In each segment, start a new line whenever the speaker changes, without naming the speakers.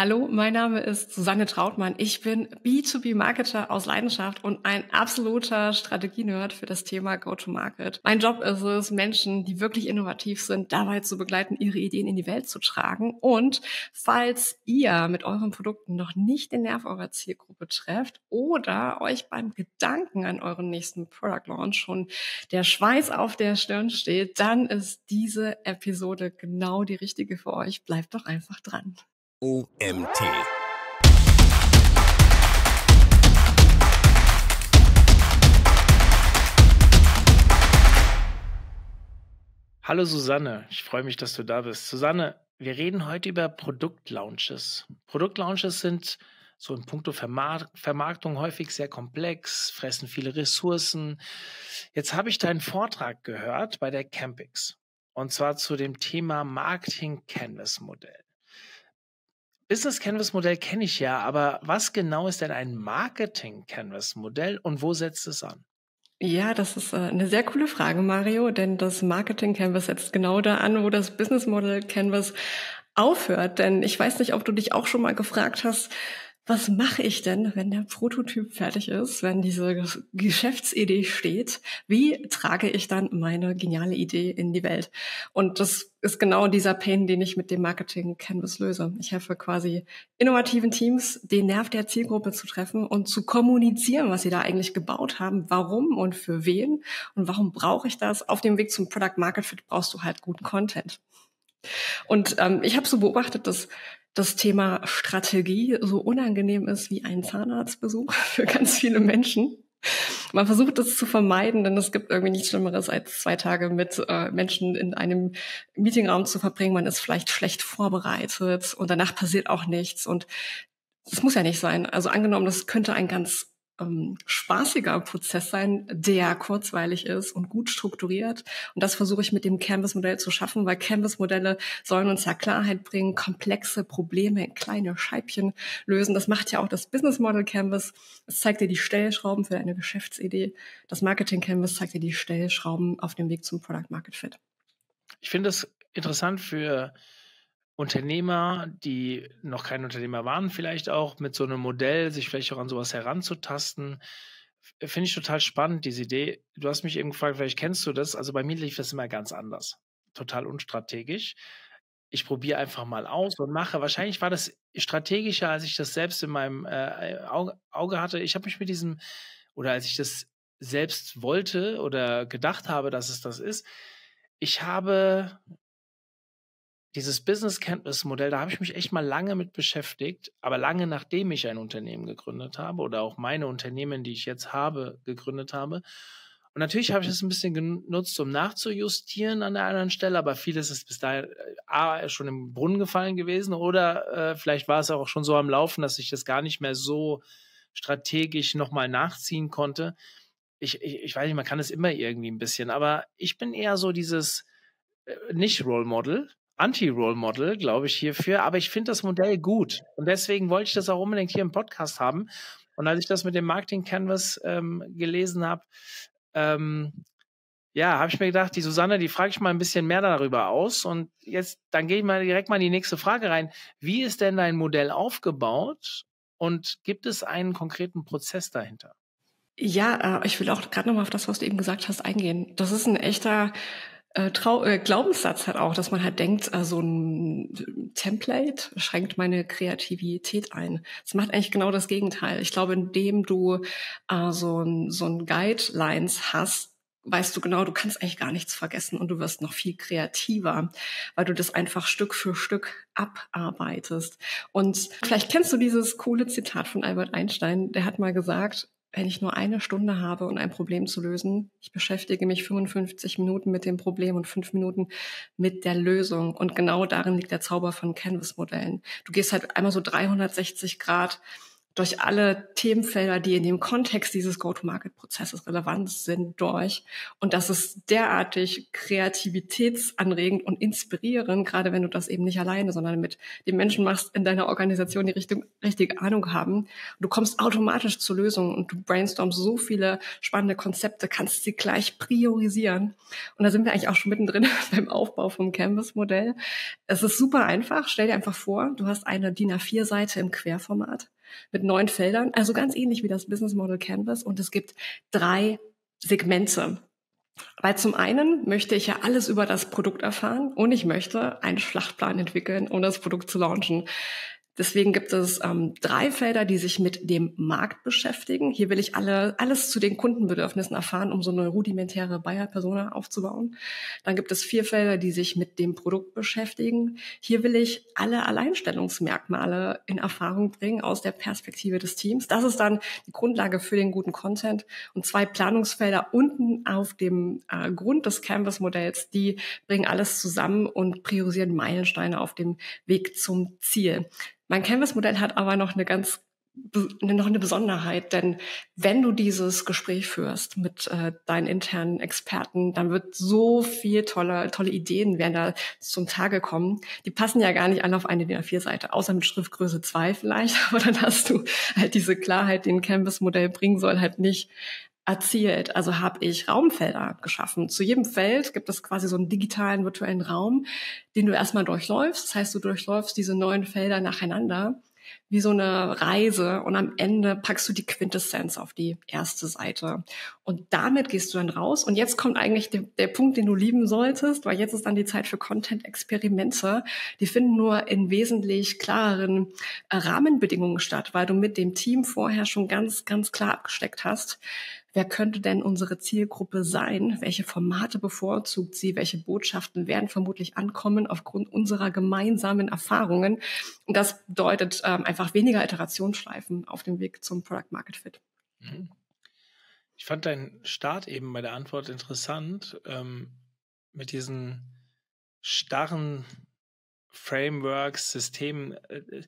Hallo, mein Name ist Susanne Trautmann. Ich bin B2B-Marketer aus Leidenschaft und ein absoluter Strategienerd für das Thema Go-to-Market. Mein Job ist es, Menschen, die wirklich innovativ sind, dabei zu begleiten, ihre Ideen in die Welt zu tragen. Und falls ihr mit euren Produkten noch nicht den Nerv eurer Zielgruppe trefft oder euch beim Gedanken an euren nächsten Product Launch schon der Schweiß auf der Stirn steht, dann ist diese Episode genau die richtige für euch. Bleibt doch einfach dran.
OMT.
Hallo Susanne, ich freue mich, dass du da bist. Susanne, wir reden heute über Produktlaunches. Produktlaunches sind so in puncto Vermark Vermarktung häufig sehr komplex, fressen viele Ressourcen. Jetzt habe ich deinen Vortrag gehört bei der Campix und zwar zu dem Thema Marketing Canvas Modell. Business Canvas Modell kenne ich ja, aber was genau ist denn ein Marketing Canvas Modell und wo setzt es an?
Ja, das ist äh, eine sehr coole Frage, Mario, denn das Marketing Canvas setzt genau da an, wo das Business Model Canvas aufhört. Denn ich weiß nicht, ob du dich auch schon mal gefragt hast, was mache ich denn, wenn der Prototyp fertig ist, wenn diese Geschäftsidee steht? Wie trage ich dann meine geniale Idee in die Welt? Und das ist genau dieser Pain, den ich mit dem Marketing Canvas löse. Ich helfe quasi innovativen Teams, den Nerv der Zielgruppe zu treffen und zu kommunizieren, was sie da eigentlich gebaut haben, warum und für wen und warum brauche ich das. Auf dem Weg zum Product Market Fit brauchst du halt guten Content. Und ähm, ich habe so beobachtet, dass das Thema Strategie so unangenehm ist wie ein Zahnarztbesuch für ganz viele Menschen. Man versucht es zu vermeiden, denn es gibt irgendwie nichts Schlimmeres, als zwei Tage mit äh, Menschen in einem Meetingraum zu verbringen. Man ist vielleicht schlecht vorbereitet und danach passiert auch nichts. Und das muss ja nicht sein. Also angenommen, das könnte ein ganz ähm, spaßiger Prozess sein, der kurzweilig ist und gut strukturiert. Und das versuche ich mit dem Canvas-Modell zu schaffen, weil Canvas-Modelle sollen uns ja Klarheit bringen, komplexe Probleme in kleine Scheibchen lösen. Das macht ja auch das Business Model Canvas. Es zeigt dir die Stellschrauben für eine Geschäftsidee. Das Marketing Canvas zeigt dir die Stellschrauben auf dem Weg zum Product Market Fit.
Ich finde es interessant für Unternehmer, die noch kein Unternehmer waren, vielleicht auch mit so einem Modell, sich vielleicht auch an sowas heranzutasten. Finde ich total spannend, diese Idee. Du hast mich eben gefragt, vielleicht kennst du das. Also bei mir lief das immer ganz anders. Total unstrategisch. Ich probiere einfach mal aus und mache. Wahrscheinlich war das strategischer, als ich das selbst in meinem äh, Auge hatte. Ich habe mich mit diesem, oder als ich das selbst wollte oder gedacht habe, dass es das ist, ich habe dieses Business Canvas Modell, da habe ich mich echt mal lange mit beschäftigt, aber lange nachdem ich ein Unternehmen gegründet habe oder auch meine Unternehmen, die ich jetzt habe, gegründet habe. Und natürlich habe ich es ein bisschen genutzt, um nachzujustieren an der anderen Stelle, aber vieles ist bis dahin äh, A, schon im Brunnen gefallen gewesen oder äh, vielleicht war es auch schon so am Laufen, dass ich das gar nicht mehr so strategisch nochmal nachziehen konnte. Ich, ich, ich weiß nicht, man kann es immer irgendwie ein bisschen, aber ich bin eher so dieses äh, nicht Role Model, Anti-Role Model, glaube ich, hierfür. Aber ich finde das Modell gut. Und deswegen wollte ich das auch unbedingt hier im Podcast haben. Und als ich das mit dem Marketing Canvas ähm, gelesen habe, ähm, ja, habe ich mir gedacht, die Susanne, die frage ich mal ein bisschen mehr darüber aus. Und jetzt, dann gehe ich mal direkt mal in die nächste Frage rein. Wie ist denn dein Modell aufgebaut? Und gibt es einen konkreten Prozess dahinter?
Ja, äh, ich will auch gerade nochmal auf das, was du eben gesagt hast, eingehen. Das ist ein echter äh, Trau äh, Glaubenssatz hat auch, dass man halt denkt, äh, so ein Template schränkt meine Kreativität ein. Es macht eigentlich genau das Gegenteil. Ich glaube, indem du äh, so ein, so ein Guidelines hast, weißt du genau, du kannst eigentlich gar nichts vergessen und du wirst noch viel kreativer, weil du das einfach Stück für Stück abarbeitest. Und vielleicht kennst du dieses coole Zitat von Albert Einstein, der hat mal gesagt, wenn ich nur eine Stunde habe und ein Problem zu lösen, ich beschäftige mich 55 Minuten mit dem Problem und fünf Minuten mit der Lösung. Und genau darin liegt der Zauber von Canvas-Modellen. Du gehst halt einmal so 360 Grad durch alle Themenfelder, die in dem Kontext dieses Go-to-Market-Prozesses relevant sind, durch. Und das ist derartig kreativitätsanregend und inspirierend, gerade wenn du das eben nicht alleine, sondern mit den Menschen machst in deiner Organisation, die Richtung, richtige Ahnung haben. Du kommst automatisch zur Lösung und du brainstormst so viele spannende Konzepte, kannst sie gleich priorisieren. Und da sind wir eigentlich auch schon mittendrin beim Aufbau vom Canvas-Modell. Es ist super einfach. Stell dir einfach vor, du hast eine DIN A4-Seite im Querformat mit neun Feldern, also ganz ähnlich wie das Business Model Canvas. Und es gibt drei Segmente. Weil zum einen möchte ich ja alles über das Produkt erfahren und ich möchte einen Schlachtplan entwickeln, um das Produkt zu launchen. Deswegen gibt es ähm, drei Felder, die sich mit dem Markt beschäftigen. Hier will ich alle, alles zu den Kundenbedürfnissen erfahren, um so eine rudimentäre Buyer-Persona aufzubauen. Dann gibt es vier Felder, die sich mit dem Produkt beschäftigen. Hier will ich alle Alleinstellungsmerkmale in Erfahrung bringen aus der Perspektive des Teams. Das ist dann die Grundlage für den guten Content. Und zwei Planungsfelder unten auf dem äh, Grund des Canvas-Modells, die bringen alles zusammen und priorisieren Meilensteine auf dem Weg zum Ziel. Mein Canvas-Modell hat aber noch eine ganz noch eine Besonderheit, denn wenn du dieses Gespräch führst mit äh, deinen internen Experten, dann wird so viel tolle, tolle Ideen werden da zum Tage kommen. Die passen ja gar nicht alle auf eine DIN A4-Seite, außer mit Schriftgröße 2 vielleicht, aber dann hast du halt diese Klarheit, die ein Canvas-Modell bringen soll, halt nicht erzielt. Also habe ich Raumfelder geschaffen. Zu jedem Feld gibt es quasi so einen digitalen virtuellen Raum, den du erstmal durchläufst. Das heißt, du durchläufst diese neuen Felder nacheinander wie so eine Reise und am Ende packst du die Quintessenz auf die erste Seite. Und damit gehst du dann raus. Und jetzt kommt eigentlich der, der Punkt, den du lieben solltest, weil jetzt ist dann die Zeit für Content-Experimente. Die finden nur in wesentlich klareren äh, Rahmenbedingungen statt, weil du mit dem Team vorher schon ganz, ganz klar abgesteckt hast, Wer könnte denn unsere Zielgruppe sein? Welche Formate bevorzugt sie? Welche Botschaften werden vermutlich ankommen aufgrund unserer gemeinsamen Erfahrungen? Und das bedeutet ähm, einfach weniger Iterationsschleifen auf dem Weg zum Product Market Fit. Mhm.
Ich fand deinen Start eben bei der Antwort interessant ähm, mit diesen starren Frameworks, Systemen. Äh, äh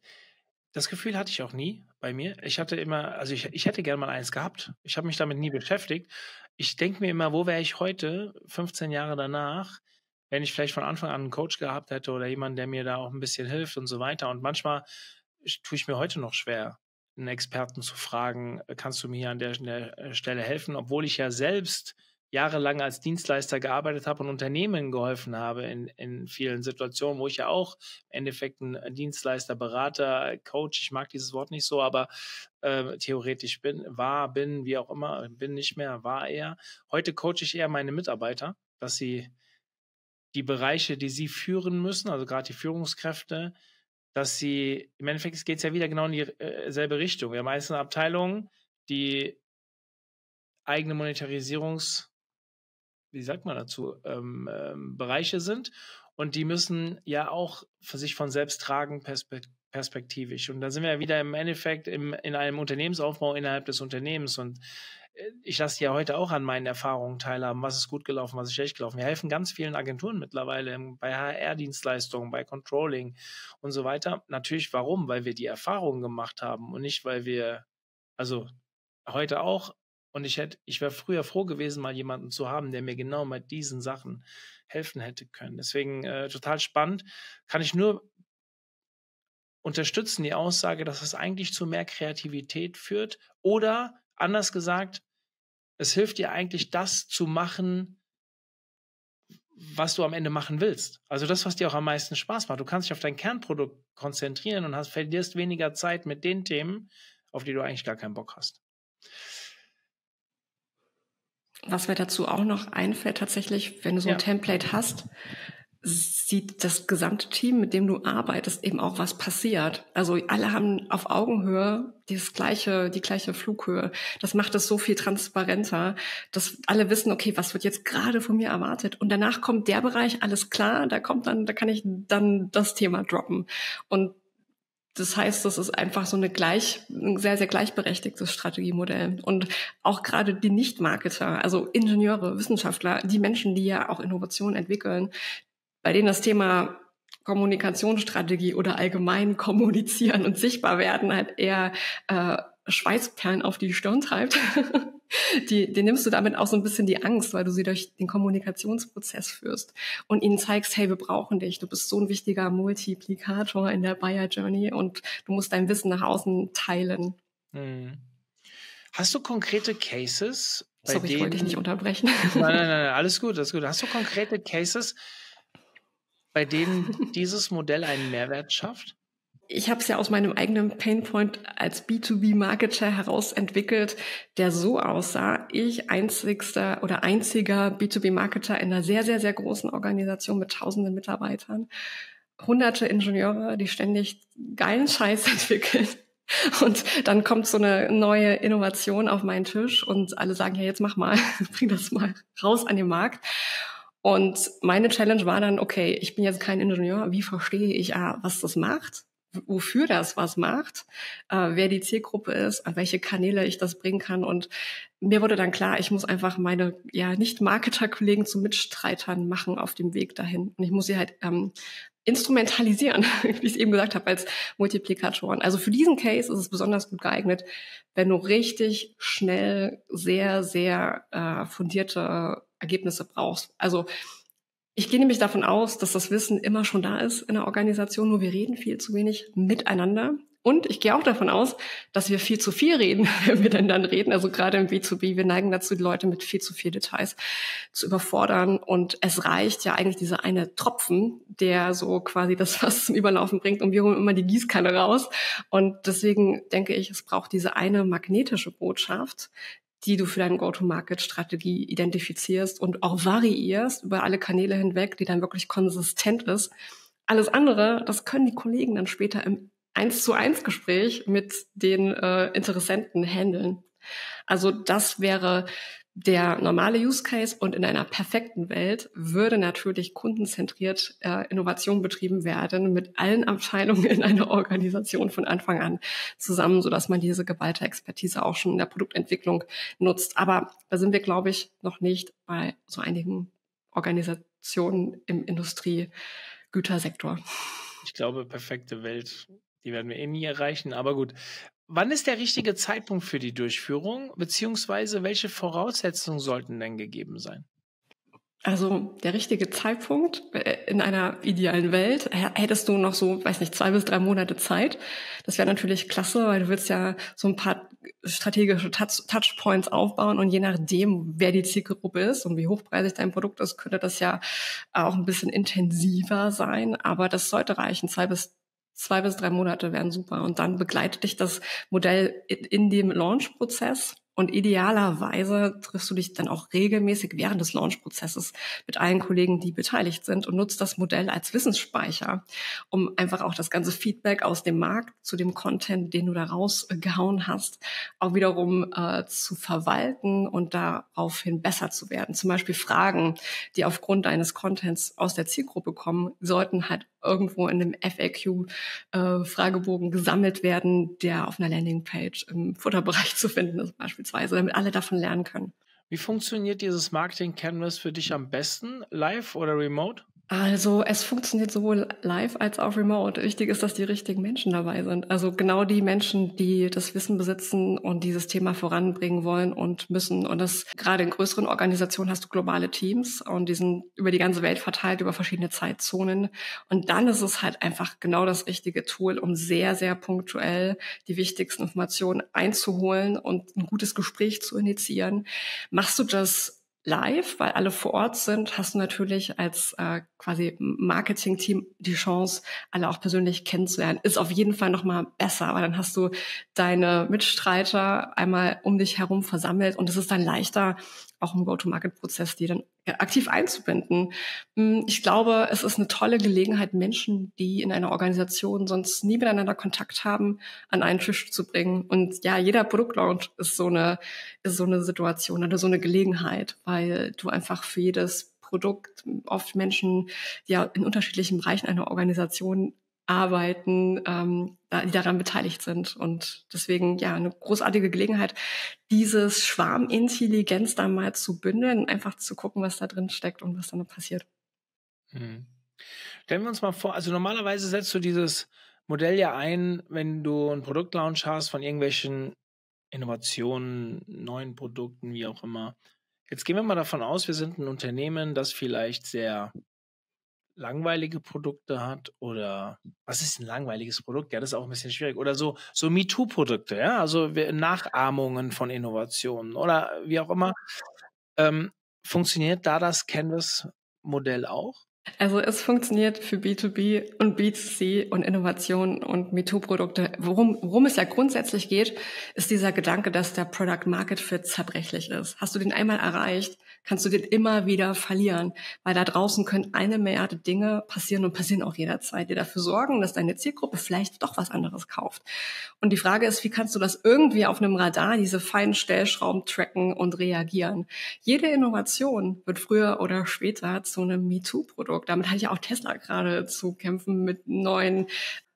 das Gefühl hatte ich auch nie bei mir. Ich hatte immer, also ich, ich hätte gerne mal eins gehabt. Ich habe mich damit nie beschäftigt. Ich denke mir immer, wo wäre ich heute, 15 Jahre danach, wenn ich vielleicht von Anfang an einen Coach gehabt hätte oder jemanden, der mir da auch ein bisschen hilft und so weiter. Und manchmal tue ich mir heute noch schwer, einen Experten zu fragen, kannst du mir an der, der Stelle helfen, obwohl ich ja selbst jahrelang als Dienstleister gearbeitet habe und Unternehmen geholfen habe in, in vielen Situationen, wo ich ja auch im Endeffekt ein Dienstleister, Berater, Coach, ich mag dieses Wort nicht so, aber äh, theoretisch bin, war, bin, wie auch immer, bin nicht mehr, war eher. Heute coache ich eher meine Mitarbeiter, dass sie die Bereiche, die sie führen müssen, also gerade die Führungskräfte, dass sie, im Endeffekt geht es ja wieder genau in dieselbe äh, Richtung. Wir haben meistens Abteilungen, die eigene Monetarisierungs- wie sagt man dazu, ähm, ähm, Bereiche sind. Und die müssen ja auch für sich von selbst tragen, perspektivisch. Und da sind wir ja wieder im Endeffekt im, in einem Unternehmensaufbau innerhalb des Unternehmens. Und äh, ich lasse ja heute auch an meinen Erfahrungen teilhaben, was ist gut gelaufen, was ist schlecht gelaufen. Wir helfen ganz vielen Agenturen mittlerweile bei HR-Dienstleistungen, bei Controlling und so weiter. Natürlich, warum? Weil wir die Erfahrungen gemacht haben und nicht, weil wir, also heute auch, und ich hätte, ich wäre früher froh gewesen, mal jemanden zu haben, der mir genau mit diesen Sachen helfen hätte können. Deswegen äh, total spannend. Kann ich nur unterstützen die Aussage, dass es eigentlich zu mehr Kreativität führt. Oder anders gesagt, es hilft dir eigentlich das zu machen, was du am Ende machen willst. Also das, was dir auch am meisten Spaß macht. Du kannst dich auf dein Kernprodukt konzentrieren und hast, verlierst weniger Zeit mit den Themen, auf die du eigentlich gar keinen Bock hast.
Was mir dazu auch noch einfällt, tatsächlich, wenn du so ein Template hast, sieht das gesamte Team, mit dem du arbeitest, eben auch, was passiert. Also alle haben auf Augenhöhe das gleiche, die gleiche Flughöhe. Das macht es so viel transparenter, dass alle wissen, okay, was wird jetzt gerade von mir erwartet? Und danach kommt der Bereich, alles klar, da kommt dann, da kann ich dann das Thema droppen. Und das heißt, das ist einfach so eine gleich, ein sehr, sehr gleichberechtigtes Strategiemodell. Und auch gerade die Nicht-Marketer, also Ingenieure, Wissenschaftler, die Menschen, die ja auch Innovationen entwickeln, bei denen das Thema Kommunikationsstrategie oder allgemein kommunizieren und sichtbar werden halt eher äh, Schweißperlen auf die Stirn treibt, die, die nimmst du damit auch so ein bisschen die Angst, weil du sie durch den Kommunikationsprozess führst und ihnen zeigst, hey, wir brauchen dich, du bist so ein wichtiger Multiplikator in der Buyer Journey und du musst dein Wissen nach außen teilen. Hm.
Hast du konkrete Cases?
Bei Sorry, denen... ich wollte dich nicht unterbrechen.
Nein, nein, nein, alles gut, alles gut. Hast du konkrete Cases, bei denen dieses Modell einen Mehrwert schafft?
Ich habe es ja aus meinem eigenen Painpoint als B2B-Marketer heraus entwickelt, der so aussah, ich einzigster oder einziger B2B-Marketer in einer sehr, sehr, sehr großen Organisation mit tausenden Mitarbeitern, hunderte Ingenieure, die ständig geilen Scheiß entwickeln. Und dann kommt so eine neue Innovation auf meinen Tisch und alle sagen, ja, jetzt mach mal, bring das mal raus an den Markt. Und meine Challenge war dann, okay, ich bin jetzt kein Ingenieur, wie verstehe ich, ah, was das macht? Wofür das was macht, äh, wer die Zielgruppe ist, an welche Kanäle ich das bringen kann. Und mir wurde dann klar, ich muss einfach meine ja nicht Marketer-Kollegen zu Mitstreitern machen auf dem Weg dahin. Und ich muss sie halt ähm, instrumentalisieren, wie ich es eben gesagt habe, als Multiplikatoren. Also für diesen Case ist es besonders gut geeignet, wenn du richtig schnell sehr, sehr äh, fundierte Ergebnisse brauchst. Also ich gehe nämlich davon aus, dass das Wissen immer schon da ist in der Organisation, nur wir reden viel zu wenig miteinander. Und ich gehe auch davon aus, dass wir viel zu viel reden, wenn wir denn dann reden. Also gerade im B2B, wir neigen dazu, die Leute mit viel zu viel Details zu überfordern. Und es reicht ja eigentlich dieser eine Tropfen, der so quasi das was zum Überlaufen bringt. Und wir holen immer die Gießkanne raus. Und deswegen denke ich, es braucht diese eine magnetische Botschaft, die du für deine Go-to-Market-Strategie identifizierst und auch variierst über alle Kanäle hinweg, die dann wirklich konsistent ist. Alles andere, das können die Kollegen dann später im eins zu eins Gespräch mit den äh, Interessenten handeln. Also das wäre der normale Use Case und in einer perfekten Welt würde natürlich kundenzentriert äh, Innovation betrieben werden mit allen Abteilungen in einer Organisation von Anfang an zusammen, so dass man diese geballte Expertise auch schon in der Produktentwicklung nutzt. Aber da sind wir, glaube ich, noch nicht bei so einigen Organisationen im Industriegütersektor.
Ich glaube, perfekte Welt, die werden wir eh nie erreichen. Aber gut, Wann ist der richtige Zeitpunkt für die Durchführung, beziehungsweise welche Voraussetzungen sollten denn gegeben sein?
Also der richtige Zeitpunkt äh, in einer idealen Welt hättest du noch so, weiß nicht, zwei bis drei Monate Zeit. Das wäre natürlich klasse, weil du willst ja so ein paar strategische Touch Touchpoints aufbauen und je nachdem, wer die Zielgruppe ist und wie hochpreisig dein Produkt ist, könnte das ja auch ein bisschen intensiver sein. Aber das sollte reichen, zwei bis zwei bis drei Monate wären super. Und dann begleitet dich das Modell in dem Launch-Prozess und idealerweise triffst du dich dann auch regelmäßig während des Launch-Prozesses mit allen Kollegen, die beteiligt sind und nutzt das Modell als Wissensspeicher, um einfach auch das ganze Feedback aus dem Markt zu dem Content, den du da rausgehauen hast, auch wiederum äh, zu verwalten und daraufhin besser zu werden. Zum Beispiel Fragen, die aufgrund deines Contents aus der Zielgruppe kommen, sollten halt irgendwo in einem FAQ-Fragebogen äh, gesammelt werden, der auf einer Landingpage im Futterbereich zu finden ist beispielsweise damit alle davon lernen können.
Wie funktioniert dieses Marketing Canvas für dich am besten? Live oder remote?
Also es funktioniert sowohl live als auch remote. Wichtig ist, dass die richtigen Menschen dabei sind. Also genau die Menschen, die das Wissen besitzen und dieses Thema voranbringen wollen und müssen. Und das gerade in größeren Organisationen hast du globale Teams und die sind über die ganze Welt verteilt, über verschiedene Zeitzonen. Und dann ist es halt einfach genau das richtige Tool, um sehr, sehr punktuell die wichtigsten Informationen einzuholen und ein gutes Gespräch zu initiieren. Machst du das live, weil alle vor Ort sind, hast du natürlich als äh, quasi Marketing-Team die Chance, alle auch persönlich kennenzulernen. Ist auf jeden Fall nochmal besser, weil dann hast du deine Mitstreiter einmal um dich herum versammelt und es ist dann leichter, auch im Go-to-Market-Prozess, die dann aktiv einzubinden. Hm, ich glaube, es ist eine tolle Gelegenheit, Menschen, die in einer Organisation sonst nie miteinander Kontakt haben, an einen Tisch zu bringen. Und ja, jeder Produktlaunch ist so eine, ist so eine Situation oder so eine Gelegenheit, weil du einfach für jedes Produkt oft Menschen, die ja in unterschiedlichen Bereichen einer Organisation arbeiten, ähm, die daran beteiligt sind. Und deswegen ja eine großartige Gelegenheit, dieses Schwarmintelligenz da mal zu bündeln, einfach zu gucken, was da drin steckt und was dann passiert.
Hm. Stellen wir uns mal vor, also normalerweise setzt du dieses Modell ja ein, wenn du einen Produktlaunch hast von irgendwelchen Innovationen, neuen Produkten, wie auch immer. Jetzt gehen wir mal davon aus, wir sind ein Unternehmen, das vielleicht sehr langweilige Produkte hat oder was ist ein langweiliges Produkt? Ja, das ist auch ein bisschen schwierig. Oder so, so MeToo-Produkte, ja, also Nachahmungen von Innovationen oder wie auch immer. Ähm, funktioniert da das Canvas-Modell auch?
Also es funktioniert für B2B und B2C und Innovation und MeToo-Produkte. Worum, worum es ja grundsätzlich geht, ist dieser Gedanke, dass der Product Market Fit zerbrechlich ist. Hast du den einmal erreicht, kannst du den immer wieder verlieren, weil da draußen können eine Milliarde Dinge passieren und passieren auch jederzeit, die dafür sorgen, dass deine Zielgruppe vielleicht doch was anderes kauft. Und die Frage ist, wie kannst du das irgendwie auf einem Radar, diese feinen Stellschrauben tracken und reagieren? Jede Innovation wird früher oder später zu einem MeToo-Produkt. Damit hat ja auch Tesla gerade zu kämpfen mit neuen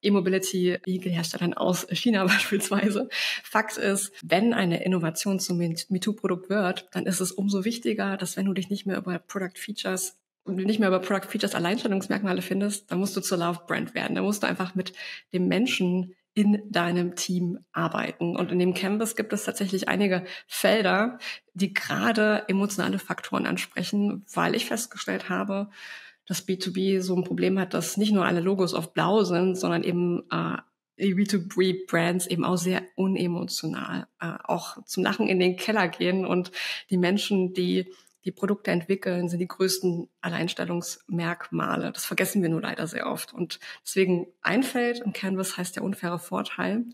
E-Mobility-Vehicle-Herstellern aus China beispielsweise. Fakt ist, wenn eine Innovation zum MeToo-Produkt wird, dann ist es umso wichtiger, dass wenn du dich nicht mehr über Product Features und nicht mehr über Product Features Alleinstellungsmerkmale findest, dann musst du zur Love Brand werden. Dann musst du einfach mit dem Menschen in deinem Team arbeiten. Und in dem Canvas gibt es tatsächlich einige Felder, die gerade emotionale Faktoren ansprechen, weil ich festgestellt habe, dass B2B so ein Problem hat, dass nicht nur alle Logos auf blau sind, sondern eben äh, die B2B-Brands eben auch sehr unemotional äh, auch zum Lachen in den Keller gehen und die Menschen, die die Produkte entwickeln, sind die größten Alleinstellungsmerkmale. Das vergessen wir nur leider sehr oft. Und deswegen einfällt im Canvas heißt der unfaire Vorteil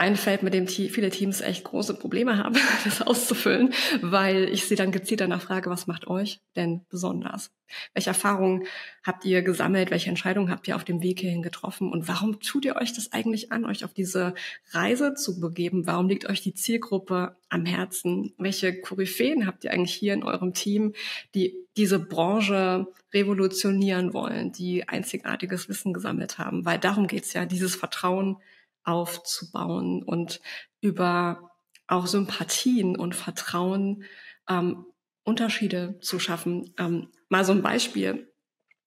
ein Feld, mit dem viele Teams echt große Probleme haben, das auszufüllen, weil ich sie dann gezielt danach frage, was macht euch denn besonders? Welche Erfahrungen habt ihr gesammelt? Welche Entscheidungen habt ihr auf dem Weg hierhin getroffen? Und warum tut ihr euch das eigentlich an, euch auf diese Reise zu begeben? Warum liegt euch die Zielgruppe am Herzen? Welche Koryphäen habt ihr eigentlich hier in eurem Team, die diese Branche revolutionieren wollen, die einzigartiges Wissen gesammelt haben? Weil darum geht's ja, dieses Vertrauen aufzubauen und über auch Sympathien und Vertrauen ähm, Unterschiede zu schaffen. Ähm, mal so ein Beispiel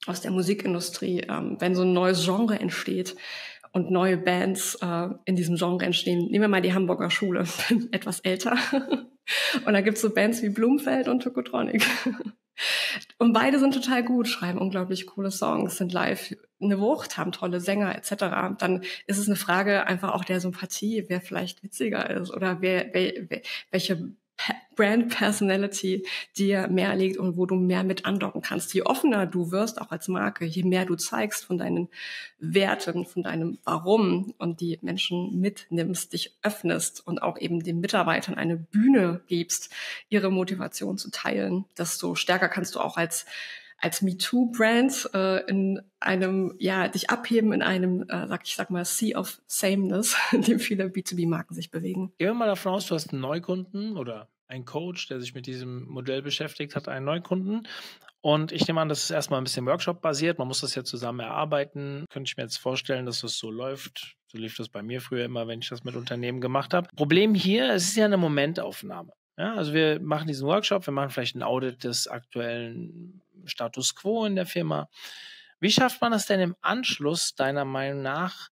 aus der Musikindustrie, ähm, wenn so ein neues Genre entsteht und neue Bands äh, in diesem Genre entstehen. Nehmen wir mal die Hamburger Schule, etwas älter. und da gibt's so Bands wie Blumfeld und Tokotronic. Und beide sind total gut, schreiben unglaublich coole Songs, sind live eine Wucht, haben tolle Sänger etc. Dann ist es eine Frage einfach auch der Sympathie, wer vielleicht witziger ist oder wer, wer, welche Brand Personality dir mehr liegt und wo du mehr mit andocken kannst. Je offener du wirst, auch als Marke, je mehr du zeigst von deinen Werten, von deinem Warum und die Menschen mitnimmst, dich öffnest und auch eben den Mitarbeitern eine Bühne gibst, ihre Motivation zu teilen, desto stärker kannst du auch als als MeToo-Brand äh, in einem, ja, dich abheben in einem, äh, sag ich sag mal, Sea of Sameness, in dem viele B2B-Marken sich bewegen.
Gehen wir mal davon aus, du hast einen Neukunden oder einen Coach, der sich mit diesem Modell beschäftigt hat, einen Neukunden. Und ich nehme an, das ist erstmal ein bisschen Workshop-basiert. Man muss das ja zusammen erarbeiten. Könnte ich mir jetzt vorstellen, dass das so läuft. So lief das bei mir früher immer, wenn ich das mit Unternehmen gemacht habe. Problem hier, es ist ja eine Momentaufnahme. Ja, also wir machen diesen Workshop, wir machen vielleicht ein Audit des aktuellen Status quo in der Firma. Wie schafft man das denn im Anschluss, deiner Meinung nach,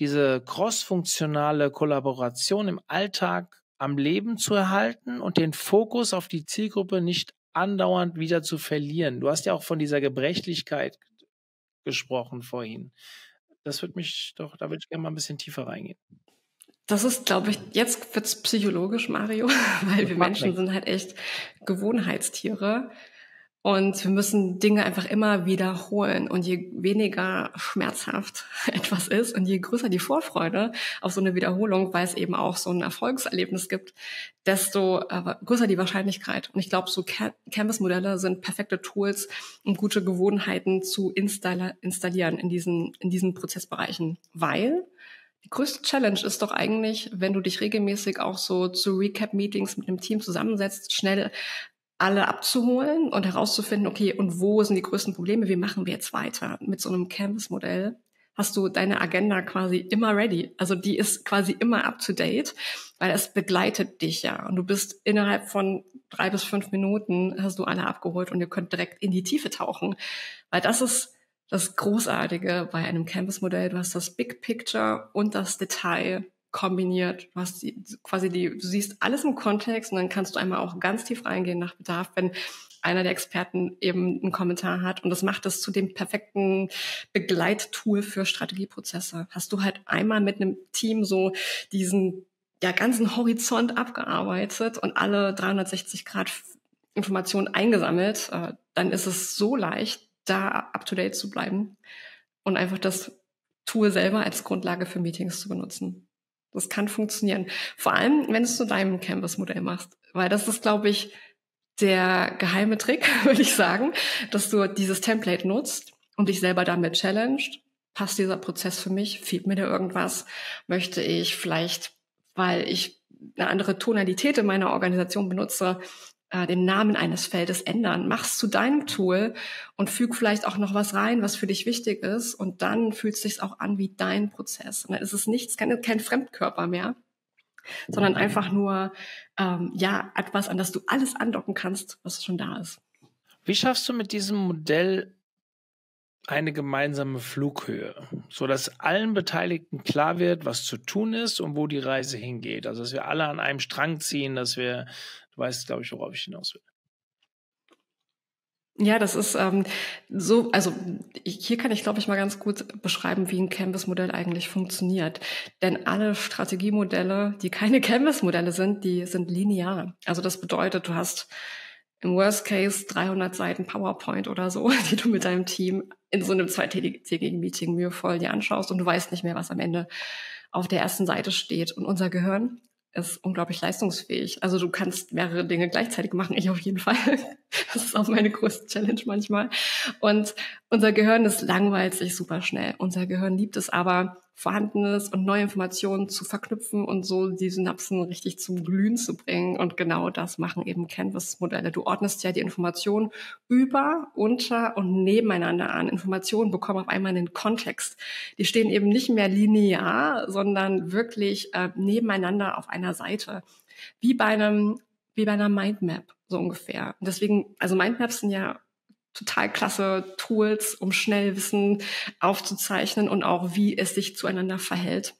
diese crossfunktionale Kollaboration im Alltag am Leben zu erhalten und den Fokus auf die Zielgruppe nicht andauernd wieder zu verlieren? Du hast ja auch von dieser Gebrechlichkeit gesprochen vorhin. Das wird mich doch, da würde ich gerne mal ein bisschen tiefer reingehen.
Das ist, glaube ich, jetzt wird's psychologisch, Mario, weil wir Menschen sind halt echt Gewohnheitstiere. Und wir müssen Dinge einfach immer wiederholen. Und je weniger schmerzhaft etwas ist und je größer die Vorfreude auf so eine Wiederholung, weil es eben auch so ein Erfolgserlebnis gibt, desto äh, größer die Wahrscheinlichkeit. Und ich glaube, so Canvas-Modelle sind perfekte Tools, um gute Gewohnheiten zu installieren in diesen, in diesen Prozessbereichen. Weil die größte Challenge ist doch eigentlich, wenn du dich regelmäßig auch so zu Recap-Meetings mit einem Team zusammensetzt, schnell alle abzuholen und herauszufinden, okay, und wo sind die größten Probleme, wie machen wir jetzt weiter? Mit so einem Canvas-Modell hast du deine Agenda quasi immer ready. Also die ist quasi immer up to date, weil es begleitet dich ja. Und du bist innerhalb von drei bis fünf Minuten hast du alle abgeholt und ihr könnt direkt in die Tiefe tauchen. Weil das ist das Großartige bei einem Canvas-Modell. Du hast das Big Picture und das Detail kombiniert. Du hast die, quasi die, du siehst alles im Kontext und dann kannst du einmal auch ganz tief reingehen nach Bedarf, wenn einer der Experten eben einen Kommentar hat. Und das macht es zu dem perfekten Begleittool für Strategieprozesse. Hast du halt einmal mit einem Team so diesen ja, ganzen Horizont abgearbeitet und alle 360 Grad Informationen eingesammelt, äh, dann ist es so leicht, da up-to-date zu bleiben und einfach das Tool selber als Grundlage für Meetings zu benutzen. Das kann funktionieren. Vor allem, wenn du es zu deinem Canvas-Modell machst. Weil das ist, glaube ich, der geheime Trick, würde ich sagen, dass du dieses Template nutzt und dich selber damit challenged. Passt dieser Prozess für mich? Fehlt mir da irgendwas? Möchte ich vielleicht, weil ich eine andere Tonalität in meiner Organisation benutze, äh, den Namen eines Feldes ändern. Mach's zu deinem Tool und füg vielleicht auch noch was rein, was für dich wichtig ist. Und dann fühlt es sich auch an wie dein Prozess. Und dann ist es nichts, kein, kein Fremdkörper mehr, sondern einfach nur ähm, ja etwas, an das du alles andocken kannst, was schon da ist.
Wie schaffst du mit diesem Modell eine gemeinsame Flughöhe, so dass allen Beteiligten klar wird, was zu tun ist und wo die Reise hingeht. Also dass wir alle an einem Strang ziehen, dass wir Du weißt, glaube ich, worauf ich hinaus will.
Ja, das ist ähm, so, also hier kann ich, glaube ich, mal ganz gut beschreiben, wie ein Canvas-Modell eigentlich funktioniert. Denn alle Strategiemodelle, die keine Canvas-Modelle sind, die sind linear. Also das bedeutet, du hast im Worst Case 300 Seiten PowerPoint oder so, die du mit deinem Team in so einem zweitägigen Meeting mühevoll dir anschaust und du weißt nicht mehr, was am Ende auf der ersten Seite steht. Und unser Gehirn ist unglaublich leistungsfähig. Also du kannst mehrere Dinge gleichzeitig machen, ich auf jeden Fall. Das ist auch meine größte Challenge manchmal. Und unser Gehirn ist langweilt sich super schnell. Unser Gehirn liebt es aber, Vorhandenes und neue Informationen zu verknüpfen und so die Synapsen richtig zum Glühen zu bringen. Und genau das machen eben Canvas-Modelle. Du ordnest ja die Informationen über, unter und nebeneinander an. Informationen bekommen auf einmal einen Kontext. Die stehen eben nicht mehr linear, sondern wirklich äh, nebeneinander auf einer Seite. Wie bei einem, wie bei einer Mindmap, so ungefähr. Und deswegen, also Mindmaps sind ja total klasse Tools, um schnell Wissen aufzuzeichnen und auch, wie es sich zueinander verhält.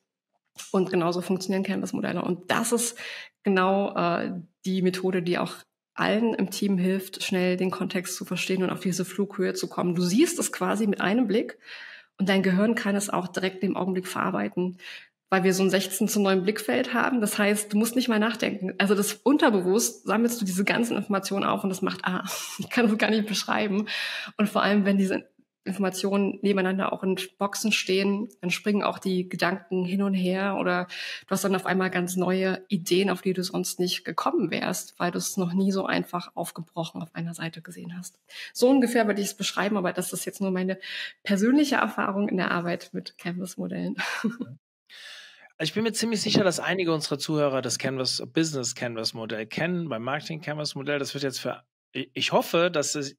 Und genauso funktionieren Canvas-Modelle. Und das ist genau äh, die Methode, die auch allen im Team hilft, schnell den Kontext zu verstehen und auf diese Flughöhe zu kommen. Du siehst es quasi mit einem Blick und dein Gehirn kann es auch direkt im Augenblick verarbeiten weil wir so ein 16 zu 9 Blickfeld haben. Das heißt, du musst nicht mal nachdenken. Also das unterbewusst sammelst du diese ganzen Informationen auf und das macht, ah, ich kann das gar nicht beschreiben. Und vor allem, wenn diese Informationen nebeneinander auch in Boxen stehen, dann springen auch die Gedanken hin und her oder du hast dann auf einmal ganz neue Ideen, auf die du sonst nicht gekommen wärst, weil du es noch nie so einfach aufgebrochen auf einer Seite gesehen hast. So ungefähr würde ich es beschreiben, aber das ist jetzt nur meine persönliche Erfahrung in der Arbeit mit Canvas-Modellen.
Also ich bin mir ziemlich sicher, dass einige unserer Zuhörer das Canvas Business Canvas Modell kennen, beim Marketing Canvas Modell. Das wird jetzt für, ich hoffe, dass es,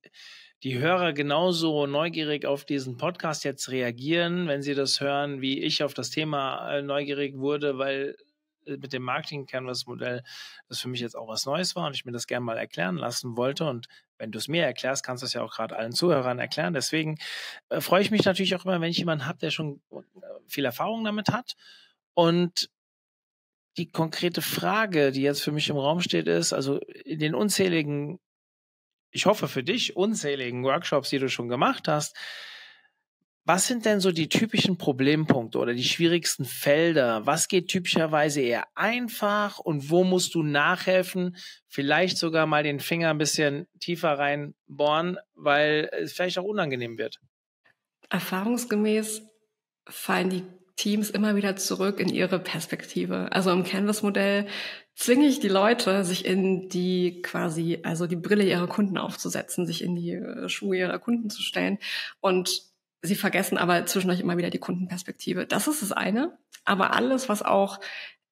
die Hörer genauso neugierig auf diesen Podcast jetzt reagieren, wenn sie das hören, wie ich auf das Thema äh, neugierig wurde, weil äh, mit dem Marketing Canvas Modell das für mich jetzt auch was Neues war und ich mir das gerne mal erklären lassen wollte. Und wenn du es mir erklärst, kannst du es ja auch gerade allen Zuhörern erklären. Deswegen äh, freue ich mich natürlich auch immer, wenn ich jemanden habe, der schon viel Erfahrung damit hat und die konkrete Frage, die jetzt für mich im Raum steht, ist, also in den unzähligen, ich hoffe für dich, unzähligen Workshops, die du schon gemacht hast, was sind denn so die typischen Problempunkte oder die schwierigsten Felder? Was geht typischerweise eher einfach und wo musst du nachhelfen? Vielleicht sogar mal den Finger ein bisschen tiefer reinbohren, weil es vielleicht auch unangenehm wird.
Erfahrungsgemäß fallen die Teams immer wieder zurück in ihre Perspektive. Also im Canvas-Modell zwinge ich die Leute, sich in die quasi, also die Brille ihrer Kunden aufzusetzen, sich in die äh, Schuhe ihrer Kunden zu stellen. Und sie vergessen aber zwischendurch immer wieder die Kundenperspektive. Das ist das eine. Aber alles, was auch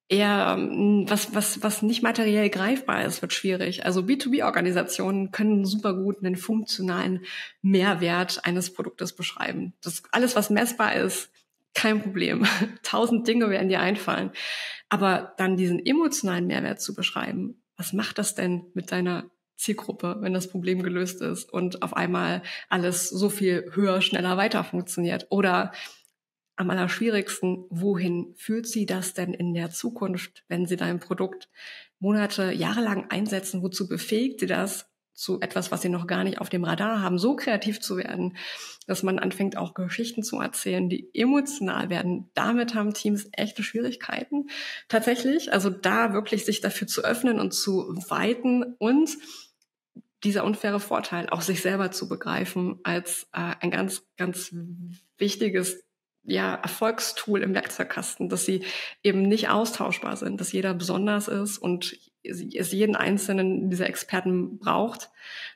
eher ähm, was was was nicht materiell greifbar ist, wird schwierig. Also B2B-Organisationen können super gut einen funktionalen Mehrwert eines Produktes beschreiben. Das alles, was messbar ist, kein Problem. Tausend Dinge werden dir einfallen. Aber dann diesen emotionalen Mehrwert zu beschreiben, was macht das denn mit deiner Zielgruppe, wenn das Problem gelöst ist und auf einmal alles so viel höher, schneller weiter funktioniert. Oder am allerschwierigsten, wohin führt sie das denn in der Zukunft, wenn sie dein Produkt Monate, Jahre lang einsetzen? Wozu befähigt sie das? Zu etwas, was sie noch gar nicht auf dem Radar haben, so kreativ zu werden, dass man anfängt, auch Geschichten zu erzählen, die emotional werden. Damit haben Teams echte Schwierigkeiten. Tatsächlich, also da wirklich sich dafür zu öffnen und zu weiten und dieser unfaire Vorteil, auch sich selber zu begreifen als äh, ein ganz, ganz wichtiges ja, Erfolgstool im Werkzeugkasten, dass sie eben nicht austauschbar sind, dass jeder besonders ist und es jeden einzelnen dieser Experten braucht,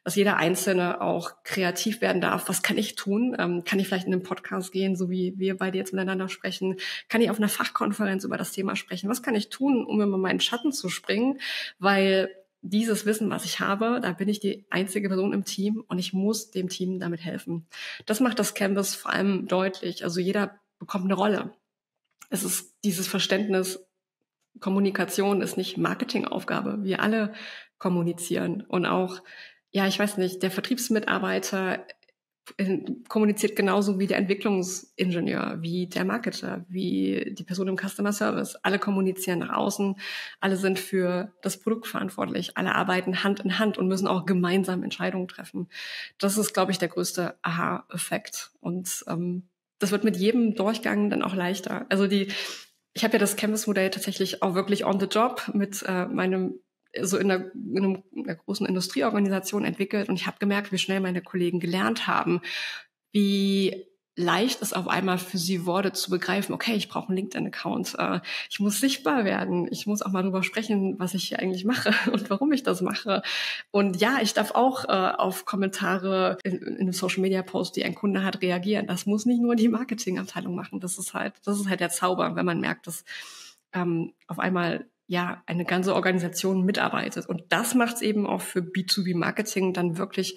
dass jeder Einzelne auch kreativ werden darf. Was kann ich tun? Ähm, kann ich vielleicht in einen Podcast gehen, so wie wir beide jetzt miteinander sprechen? Kann ich auf einer Fachkonferenz über das Thema sprechen? Was kann ich tun, um über meinen Schatten zu springen? Weil dieses Wissen, was ich habe, da bin ich die einzige Person im Team und ich muss dem Team damit helfen. Das macht das Canvas vor allem deutlich. Also jeder bekommt eine Rolle. Es ist dieses Verständnis, Kommunikation ist nicht Marketingaufgabe. Wir alle kommunizieren und auch, ja, ich weiß nicht, der Vertriebsmitarbeiter kommuniziert genauso wie der Entwicklungsingenieur, wie der Marketer, wie die Person im Customer Service. Alle kommunizieren nach außen, alle sind für das Produkt verantwortlich, alle arbeiten Hand in Hand und müssen auch gemeinsam Entscheidungen treffen. Das ist, glaube ich, der größte Aha-Effekt. Und ähm, das wird mit jedem Durchgang dann auch leichter. Also die, ich habe ja das Canvas-Modell tatsächlich auch wirklich on the job mit äh, meinem so in einer, in, einer großen Industrieorganisation entwickelt. Und ich habe gemerkt, wie schnell meine Kollegen gelernt haben, wie leicht es auf einmal für sie wurde zu begreifen, okay, ich brauche einen LinkedIn-Account, äh, ich muss sichtbar werden, ich muss auch mal darüber sprechen, was ich hier eigentlich mache und warum ich das mache. Und ja, ich darf auch äh, auf Kommentare in, in einem Social-Media-Post, die ein Kunde hat, reagieren. Das muss nicht nur die Marketingabteilung machen. Das ist halt, das ist halt der Zauber, wenn man merkt, dass ähm, auf einmal ja eine ganze Organisation mitarbeitet. Und das macht es eben auch für B2B-Marketing dann wirklich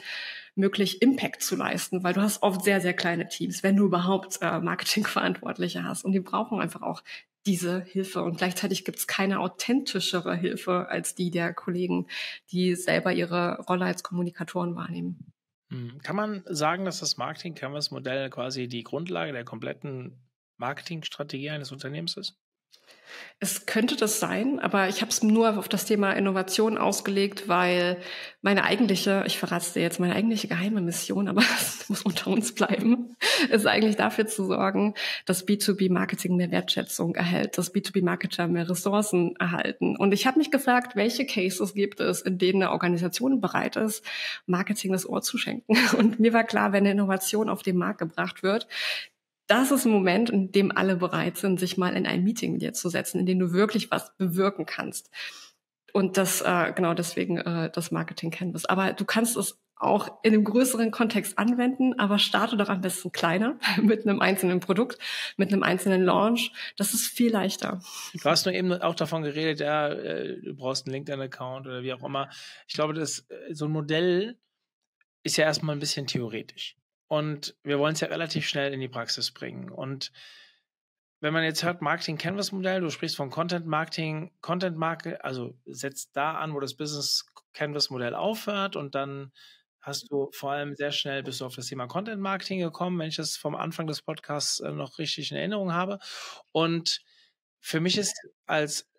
möglich, Impact zu leisten, weil du hast oft sehr, sehr kleine Teams, wenn du überhaupt äh, Marketingverantwortliche hast. Und die brauchen einfach auch diese Hilfe. Und gleichzeitig gibt es keine authentischere Hilfe als die der Kollegen, die selber ihre Rolle als Kommunikatoren wahrnehmen.
Hm. Kann man sagen, dass das Marketing Canvas Modell quasi die Grundlage der kompletten Marketingstrategie eines Unternehmens ist?
Es könnte das sein, aber ich habe es nur auf das Thema Innovation ausgelegt, weil meine eigentliche, ich verrate dir jetzt, meine eigentliche geheime Mission, aber es muss unter uns bleiben, ist eigentlich dafür zu sorgen, dass B2B-Marketing mehr Wertschätzung erhält, dass B2B-Marketer mehr Ressourcen erhalten. Und ich habe mich gefragt, welche Cases gibt es, in denen eine Organisation bereit ist, Marketing das Ohr zu schenken. Und mir war klar, wenn eine Innovation auf den Markt gebracht wird, das ist ein Moment, in dem alle bereit sind, sich mal in ein Meeting mit dir zu setzen, in dem du wirklich was bewirken kannst. Und das, äh, genau deswegen äh, das Marketing Canvas. Aber du kannst es auch in einem größeren Kontext anwenden, aber starte doch am besten kleiner mit einem einzelnen Produkt, mit einem einzelnen Launch. Das ist viel leichter.
Du hast nur eben auch davon geredet, ja, äh, du brauchst einen LinkedIn-Account oder wie auch immer. Ich glaube, das äh, so ein Modell ist ja erstmal ein bisschen theoretisch. Und wir wollen es ja relativ schnell in die Praxis bringen. Und wenn man jetzt hört, Marketing Canvas Modell, du sprichst von Content Marketing, Content Marketing, also setzt da an, wo das Business Canvas Modell aufhört und dann hast du vor allem sehr schnell bist du auf das Thema Content Marketing gekommen, wenn ich das vom Anfang des Podcasts äh, noch richtig in Erinnerung habe. Und für mich ist als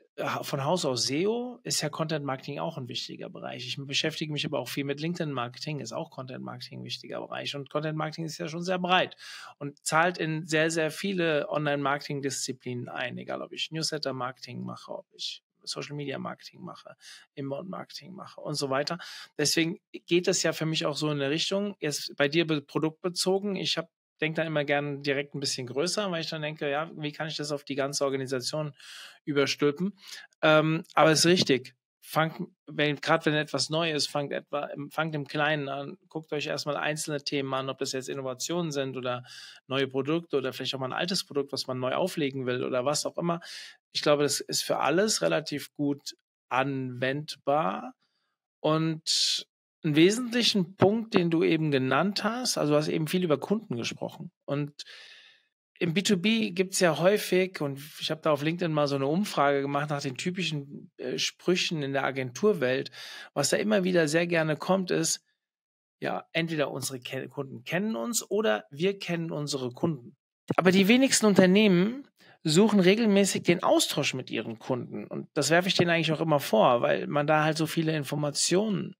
von Haus aus SEO ist ja Content Marketing auch ein wichtiger Bereich. Ich beschäftige mich aber auch viel mit LinkedIn Marketing, ist auch Content Marketing ein wichtiger Bereich. Und Content Marketing ist ja schon sehr breit und zahlt in sehr, sehr viele Online-Marketing-Disziplinen ein, egal ob ich Newsletter Marketing mache, ob ich Social Media Marketing mache, Inbound Marketing mache und so weiter. Deswegen geht es ja für mich auch so in der Richtung, jetzt bei dir produktbezogen. Ich habe denke dann immer gern direkt ein bisschen größer, weil ich dann denke, ja, wie kann ich das auf die ganze Organisation überstülpen? Ähm, aber es ist richtig. Fangt, wenn, gerade wenn etwas neu ist, fangt etwa, fangt im Kleinen an, guckt euch erstmal einzelne Themen an, ob das jetzt Innovationen sind oder neue Produkte oder vielleicht auch mal ein altes Produkt, was man neu auflegen will oder was auch immer. Ich glaube, das ist für alles relativ gut anwendbar. Und einen wesentlichen Punkt, den du eben genannt hast, also du hast eben viel über Kunden gesprochen. Und im B2B gibt es ja häufig, und ich habe da auf LinkedIn mal so eine Umfrage gemacht nach den typischen äh, Sprüchen in der Agenturwelt. Was da immer wieder sehr gerne kommt, ist, ja, entweder unsere Ke Kunden kennen uns oder wir kennen unsere Kunden. Aber die wenigsten Unternehmen suchen regelmäßig den Austausch mit ihren Kunden. Und das werfe ich denen eigentlich auch immer vor, weil man da halt so viele Informationen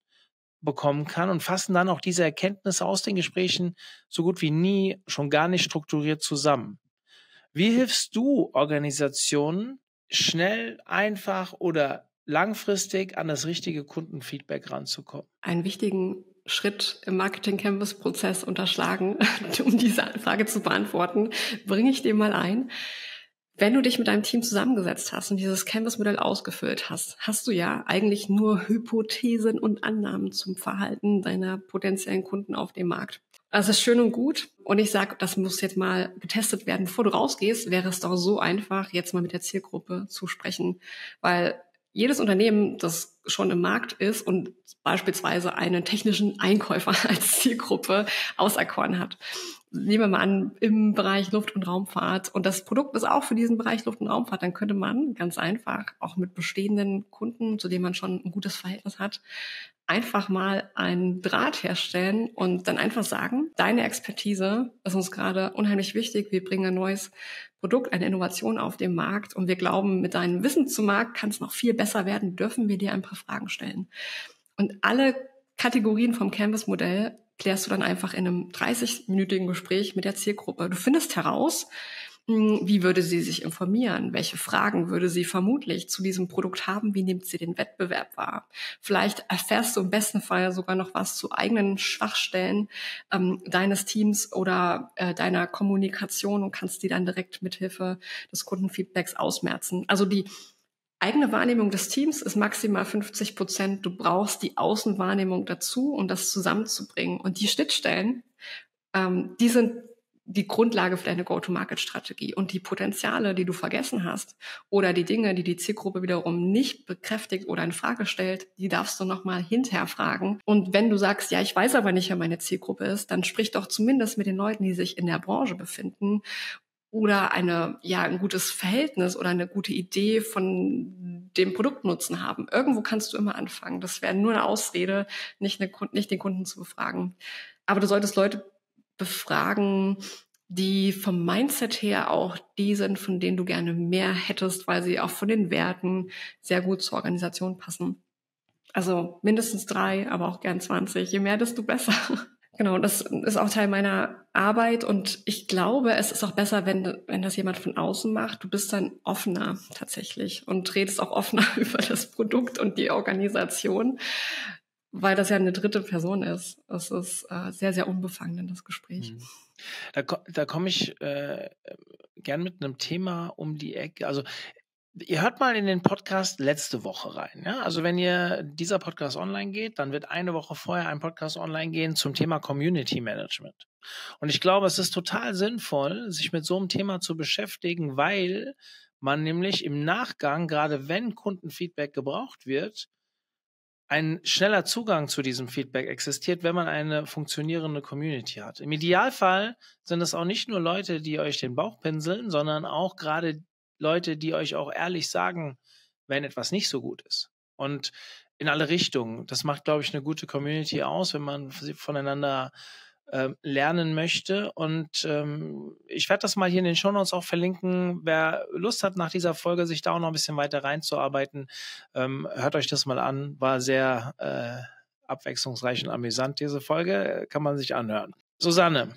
bekommen kann und fassen dann auch diese Erkenntnisse aus den Gesprächen so gut wie nie schon gar nicht strukturiert zusammen. Wie hilfst du Organisationen schnell, einfach oder langfristig an das richtige Kundenfeedback ranzukommen?
Einen wichtigen Schritt im Marketing Canvas Prozess unterschlagen, um diese Frage zu beantworten, bringe ich dir mal ein. Wenn du dich mit deinem Team zusammengesetzt hast und dieses Canvas-Modell ausgefüllt hast, hast du ja eigentlich nur Hypothesen und Annahmen zum Verhalten deiner potenziellen Kunden auf dem Markt. Das ist schön und gut. Und ich sage, das muss jetzt mal getestet werden. Bevor du rausgehst, wäre es doch so einfach, jetzt mal mit der Zielgruppe zu sprechen. Weil jedes Unternehmen, das schon im Markt ist und beispielsweise einen technischen Einkäufer als Zielgruppe auserkoren hat. Nehmen wir mal an, im Bereich Luft- und Raumfahrt und das Produkt ist auch für diesen Bereich Luft- und Raumfahrt, dann könnte man ganz einfach auch mit bestehenden Kunden, zu denen man schon ein gutes Verhältnis hat, einfach mal einen Draht herstellen und dann einfach sagen, deine Expertise ist uns gerade unheimlich wichtig. Wir bringen ein neues Produkt, eine Innovation auf den Markt und wir glauben, mit deinem Wissen zum Markt kann es noch viel besser werden, dürfen wir dir ein paar Fragen stellen. Und alle Kategorien vom Canvas-Modell klärst du dann einfach in einem 30-minütigen Gespräch mit der Zielgruppe. Du findest heraus, hm, wie würde sie sich informieren? Welche Fragen würde sie vermutlich zu diesem Produkt haben? Wie nimmt sie den Wettbewerb wahr? Vielleicht erfährst du im besten Fall sogar noch was zu eigenen Schwachstellen ähm, deines Teams oder äh, deiner Kommunikation und kannst die dann direkt mithilfe des Kundenfeedbacks ausmerzen. Also die eigene Wahrnehmung des Teams ist maximal 50 Prozent. Du brauchst die Außenwahrnehmung dazu, um das zusammenzubringen. Und die Schnittstellen, ähm, die sind die Grundlage für deine Go-to-Market-Strategie und die Potenziale, die du vergessen hast oder die Dinge, die die Zielgruppe wiederum nicht bekräftigt oder in Frage stellt, die darfst du nochmal hinterher fragen. Und wenn du sagst, ja, ich weiß aber nicht, wer meine Zielgruppe ist, dann sprich doch zumindest mit den Leuten, die sich in der Branche befinden oder eine, ja, ein gutes Verhältnis oder eine gute Idee von dem Produktnutzen haben. Irgendwo kannst du immer anfangen. Das wäre nur eine Ausrede, nicht, eine, nicht den Kunden zu befragen. Aber du solltest Leute befragen, die vom Mindset her auch die sind, von denen du gerne mehr hättest, weil sie auch von den Werten sehr gut zur Organisation passen. Also mindestens drei, aber auch gern 20. Je mehr, desto besser. Genau, das ist auch Teil meiner Arbeit und ich glaube, es ist auch besser, wenn, wenn das jemand von außen macht. Du bist dann offener tatsächlich und redest auch offener über das Produkt und die Organisation, weil das ja eine dritte Person ist. Es ist äh, sehr, sehr unbefangen, das Gespräch. Mhm.
Da, da komme ich äh, gern mit einem Thema um die Ecke. Also Ihr hört mal in den Podcast letzte Woche rein. Ja? Also wenn ihr dieser Podcast online geht, dann wird eine Woche vorher ein Podcast online gehen zum Thema Community Management. Und ich glaube, es ist total sinnvoll, sich mit so einem Thema zu beschäftigen, weil man nämlich im Nachgang, gerade wenn Kundenfeedback gebraucht wird, ein schneller Zugang zu diesem Feedback existiert, wenn man eine funktionierende Community hat. Im Idealfall sind es auch nicht nur Leute, die euch den Bauch pinseln, sondern auch gerade Leute, die euch auch ehrlich sagen, wenn etwas nicht so gut ist. Und in alle Richtungen. Das macht, glaube ich, eine gute Community aus, wenn man voneinander ähm, lernen möchte. Und ähm, ich werde das mal hier in den Shownotes auch verlinken. Wer Lust hat, nach dieser Folge sich da auch noch ein bisschen weiter reinzuarbeiten, ähm, hört euch das mal an. War sehr äh, abwechslungsreich und amüsant, diese Folge. Kann man sich anhören. Susanne.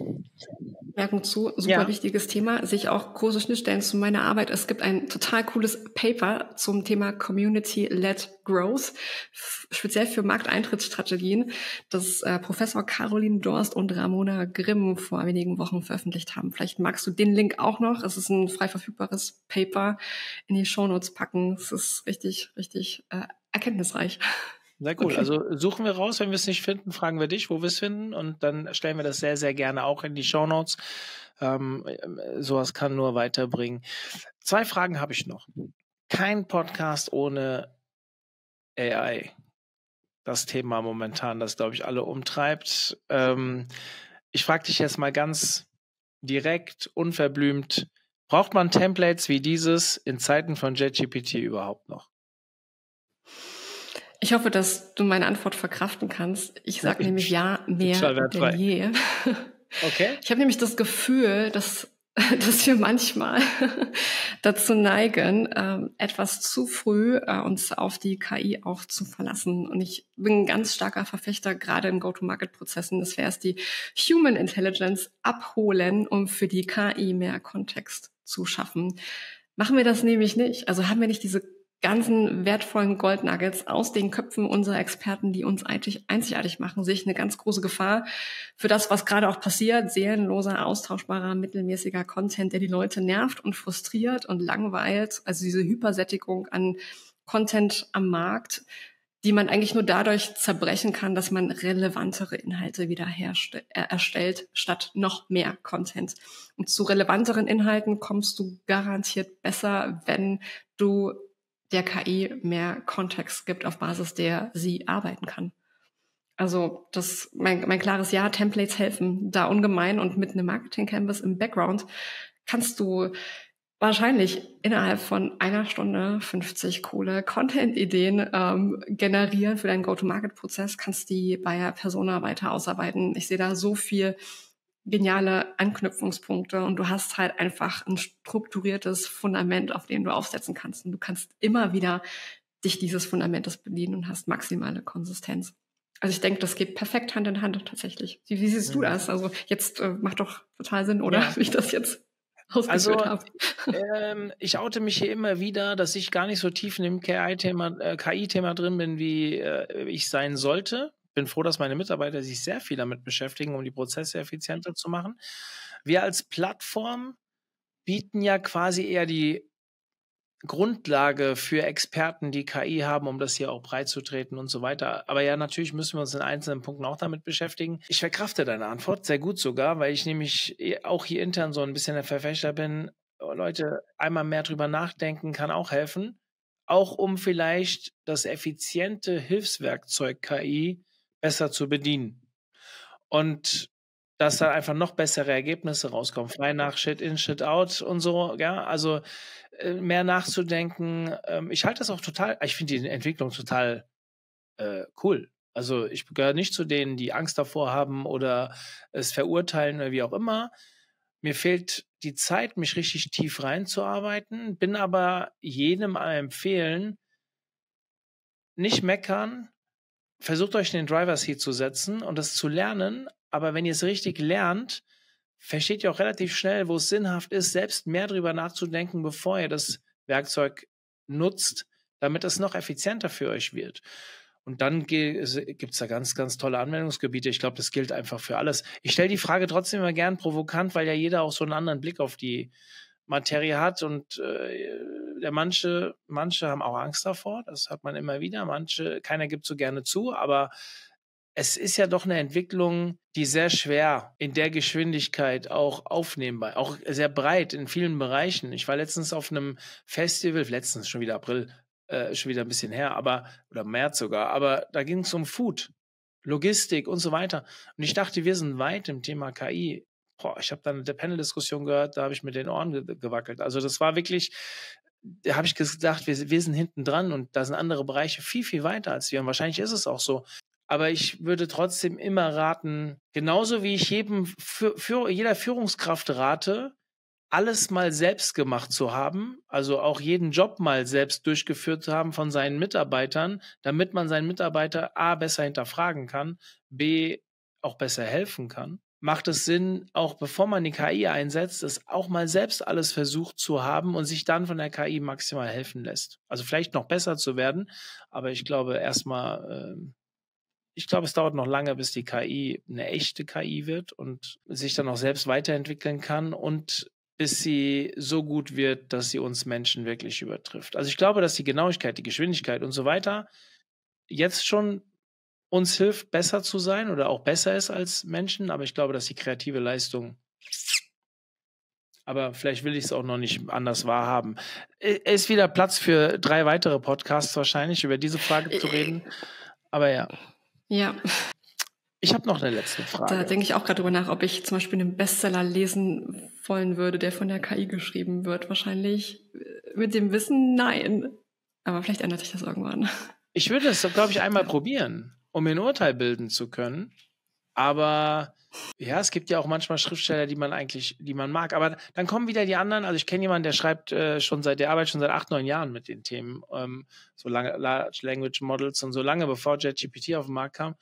Merkung zu, super ja. wichtiges Thema, sich auch große Schnittstellen zu meiner Arbeit. Es gibt ein total cooles Paper zum Thema Community-led Growth, speziell für Markteintrittsstrategien, das äh, Professor Caroline Dorst und Ramona Grimm vor wenigen Wochen veröffentlicht haben. Vielleicht magst du den Link auch noch. Es ist ein frei verfügbares Paper in die Shownotes packen. Es ist richtig, richtig äh, erkenntnisreich.
Sehr cool. Okay. Also suchen wir raus, wenn wir es nicht finden, fragen wir dich, wo wir es finden und dann stellen wir das sehr, sehr gerne auch in die Show Notes. Ähm, sowas kann nur weiterbringen. Zwei Fragen habe ich noch. Kein Podcast ohne AI. Das Thema momentan, das glaube ich alle umtreibt. Ähm, ich frage dich jetzt mal ganz direkt, unverblümt. Braucht man Templates wie dieses in Zeiten von JetGPT überhaupt noch?
Ich hoffe, dass du meine Antwort verkraften kannst. Ich sage nämlich ja, mehr denn je.
Okay.
Ich habe nämlich das Gefühl, dass dass wir manchmal dazu neigen, ähm, etwas zu früh äh, uns auf die KI auch zu verlassen. Und ich bin ein ganz starker Verfechter, gerade in Go-to-Market-Prozessen, das wäre es die Human Intelligence abholen, um für die KI mehr Kontext zu schaffen. Machen wir das nämlich nicht. Also haben wir nicht diese ganzen wertvollen Goldnuggets aus den Köpfen unserer Experten, die uns eigentlich einzigartig machen, sehe ich eine ganz große Gefahr für das, was gerade auch passiert. Seelenloser, austauschbarer, mittelmäßiger Content, der die Leute nervt und frustriert und langweilt. Also diese Hypersättigung an Content am Markt, die man eigentlich nur dadurch zerbrechen kann, dass man relevantere Inhalte wieder äh, erstellt, statt noch mehr Content. Und zu relevanteren Inhalten kommst du garantiert besser, wenn du der KI mehr Kontext gibt, auf Basis der sie arbeiten kann. Also das mein, mein klares Ja, Templates helfen da ungemein und mit einem Marketing Canvas im Background kannst du wahrscheinlich innerhalb von einer Stunde 50 coole Content-Ideen ähm, generieren für deinen Go-to-Market-Prozess, kannst die bei Persona weiter ausarbeiten. Ich sehe da so viel geniale Anknüpfungspunkte und du hast halt einfach ein strukturiertes Fundament, auf dem du aufsetzen kannst. Und du kannst immer wieder dich dieses Fundamentes bedienen und hast maximale Konsistenz. Also ich denke, das geht perfekt Hand in Hand tatsächlich. Wie, wie siehst du das? Also jetzt äh, macht doch total Sinn, oder? Ja. Wie ich das jetzt also, habe.
Ähm, ich oute mich hier immer wieder, dass ich gar nicht so tief in dem KI-Thema äh, KI drin bin, wie äh, ich sein sollte bin froh, dass meine Mitarbeiter sich sehr viel damit beschäftigen, um die Prozesse effizienter zu machen. Wir als Plattform bieten ja quasi eher die Grundlage für Experten, die KI haben, um das hier auch breitzutreten und so weiter. Aber ja, natürlich müssen wir uns in einzelnen Punkten auch damit beschäftigen. Ich verkrafte deine Antwort sehr gut sogar, weil ich nämlich auch hier intern so ein bisschen der Verfechter bin. Leute, einmal mehr drüber nachdenken kann auch helfen. Auch um vielleicht das effiziente Hilfswerkzeug KI besser zu bedienen. Und dass da einfach noch bessere Ergebnisse rauskommen. Frei nach Shit in, Shit out und so, ja. Also äh, mehr nachzudenken. Ähm, ich halte das auch total, ich finde die Entwicklung total äh, cool. Also ich gehöre nicht zu denen, die Angst davor haben oder es verurteilen oder wie auch immer. Mir fehlt die Zeit, mich richtig tief reinzuarbeiten, bin aber jedem empfehlen, nicht meckern, versucht euch in den Driver Seat zu setzen und das zu lernen. Aber wenn ihr es richtig lernt, versteht ihr auch relativ schnell, wo es sinnhaft ist, selbst mehr darüber nachzudenken, bevor ihr das Werkzeug nutzt, damit es noch effizienter für euch wird. Und dann gibt es da ganz, ganz tolle Anwendungsgebiete. Ich glaube, das gilt einfach für alles. Ich stelle die Frage trotzdem immer gern provokant, weil ja jeder auch so einen anderen Blick auf die Materie hat und äh, der manche, manche haben auch Angst davor, das hat man immer wieder. Manche, keiner gibt so gerne zu, aber es ist ja doch eine Entwicklung, die sehr schwer in der Geschwindigkeit auch aufnehmbar, auch sehr breit in vielen Bereichen. Ich war letztens auf einem Festival, letztens schon wieder April, äh, schon wieder ein bisschen her, aber oder März sogar, aber da ging es um Food, Logistik und so weiter. Und ich dachte, wir sind weit im Thema KI boah, ich habe dann eine Panel-Diskussion gehört, da habe ich mit den Ohren ge gewackelt. Also das war wirklich, da habe ich gedacht, wir, wir sind hinten dran und da sind andere Bereiche viel, viel weiter als wir. Und wahrscheinlich ist es auch so. Aber ich würde trotzdem immer raten, genauso wie ich jedem, für, für jeder Führungskraft rate, alles mal selbst gemacht zu haben, also auch jeden Job mal selbst durchgeführt zu haben von seinen Mitarbeitern, damit man seinen Mitarbeiter A besser hinterfragen kann, B auch besser helfen kann macht es Sinn, auch bevor man die KI einsetzt, es auch mal selbst alles versucht zu haben und sich dann von der KI maximal helfen lässt. Also vielleicht noch besser zu werden, aber ich glaube erstmal, äh, ich glaube, es dauert noch lange, bis die KI eine echte KI wird und sich dann auch selbst weiterentwickeln kann und bis sie so gut wird, dass sie uns Menschen wirklich übertrifft. Also ich glaube, dass die Genauigkeit, die Geschwindigkeit und so weiter jetzt schon uns hilft, besser zu sein oder auch besser ist als Menschen. Aber ich glaube, dass die kreative Leistung. Aber vielleicht will ich es auch noch nicht anders wahrhaben. Ist wieder Platz für drei weitere Podcasts wahrscheinlich, über diese Frage zu reden. Aber ja.
Ja.
Ich habe noch eine letzte Frage.
Da denke ich auch gerade drüber nach, ob ich zum Beispiel einen Bestseller lesen wollen würde, der von der KI geschrieben wird. Wahrscheinlich äh, mit dem Wissen, nein. Aber vielleicht ändert sich das irgendwann.
Ich würde es, glaube ich, einmal probieren, um ein Urteil bilden zu können. Aber ja, es gibt ja auch manchmal Schriftsteller, die man eigentlich, die man mag. Aber dann kommen wieder die anderen. Also ich kenne jemanden, der schreibt äh, schon seit, der arbeitet schon seit acht, neun Jahren mit den Themen, ähm, so lange Large Language Models und so lange bevor JetGPT auf den Markt kam.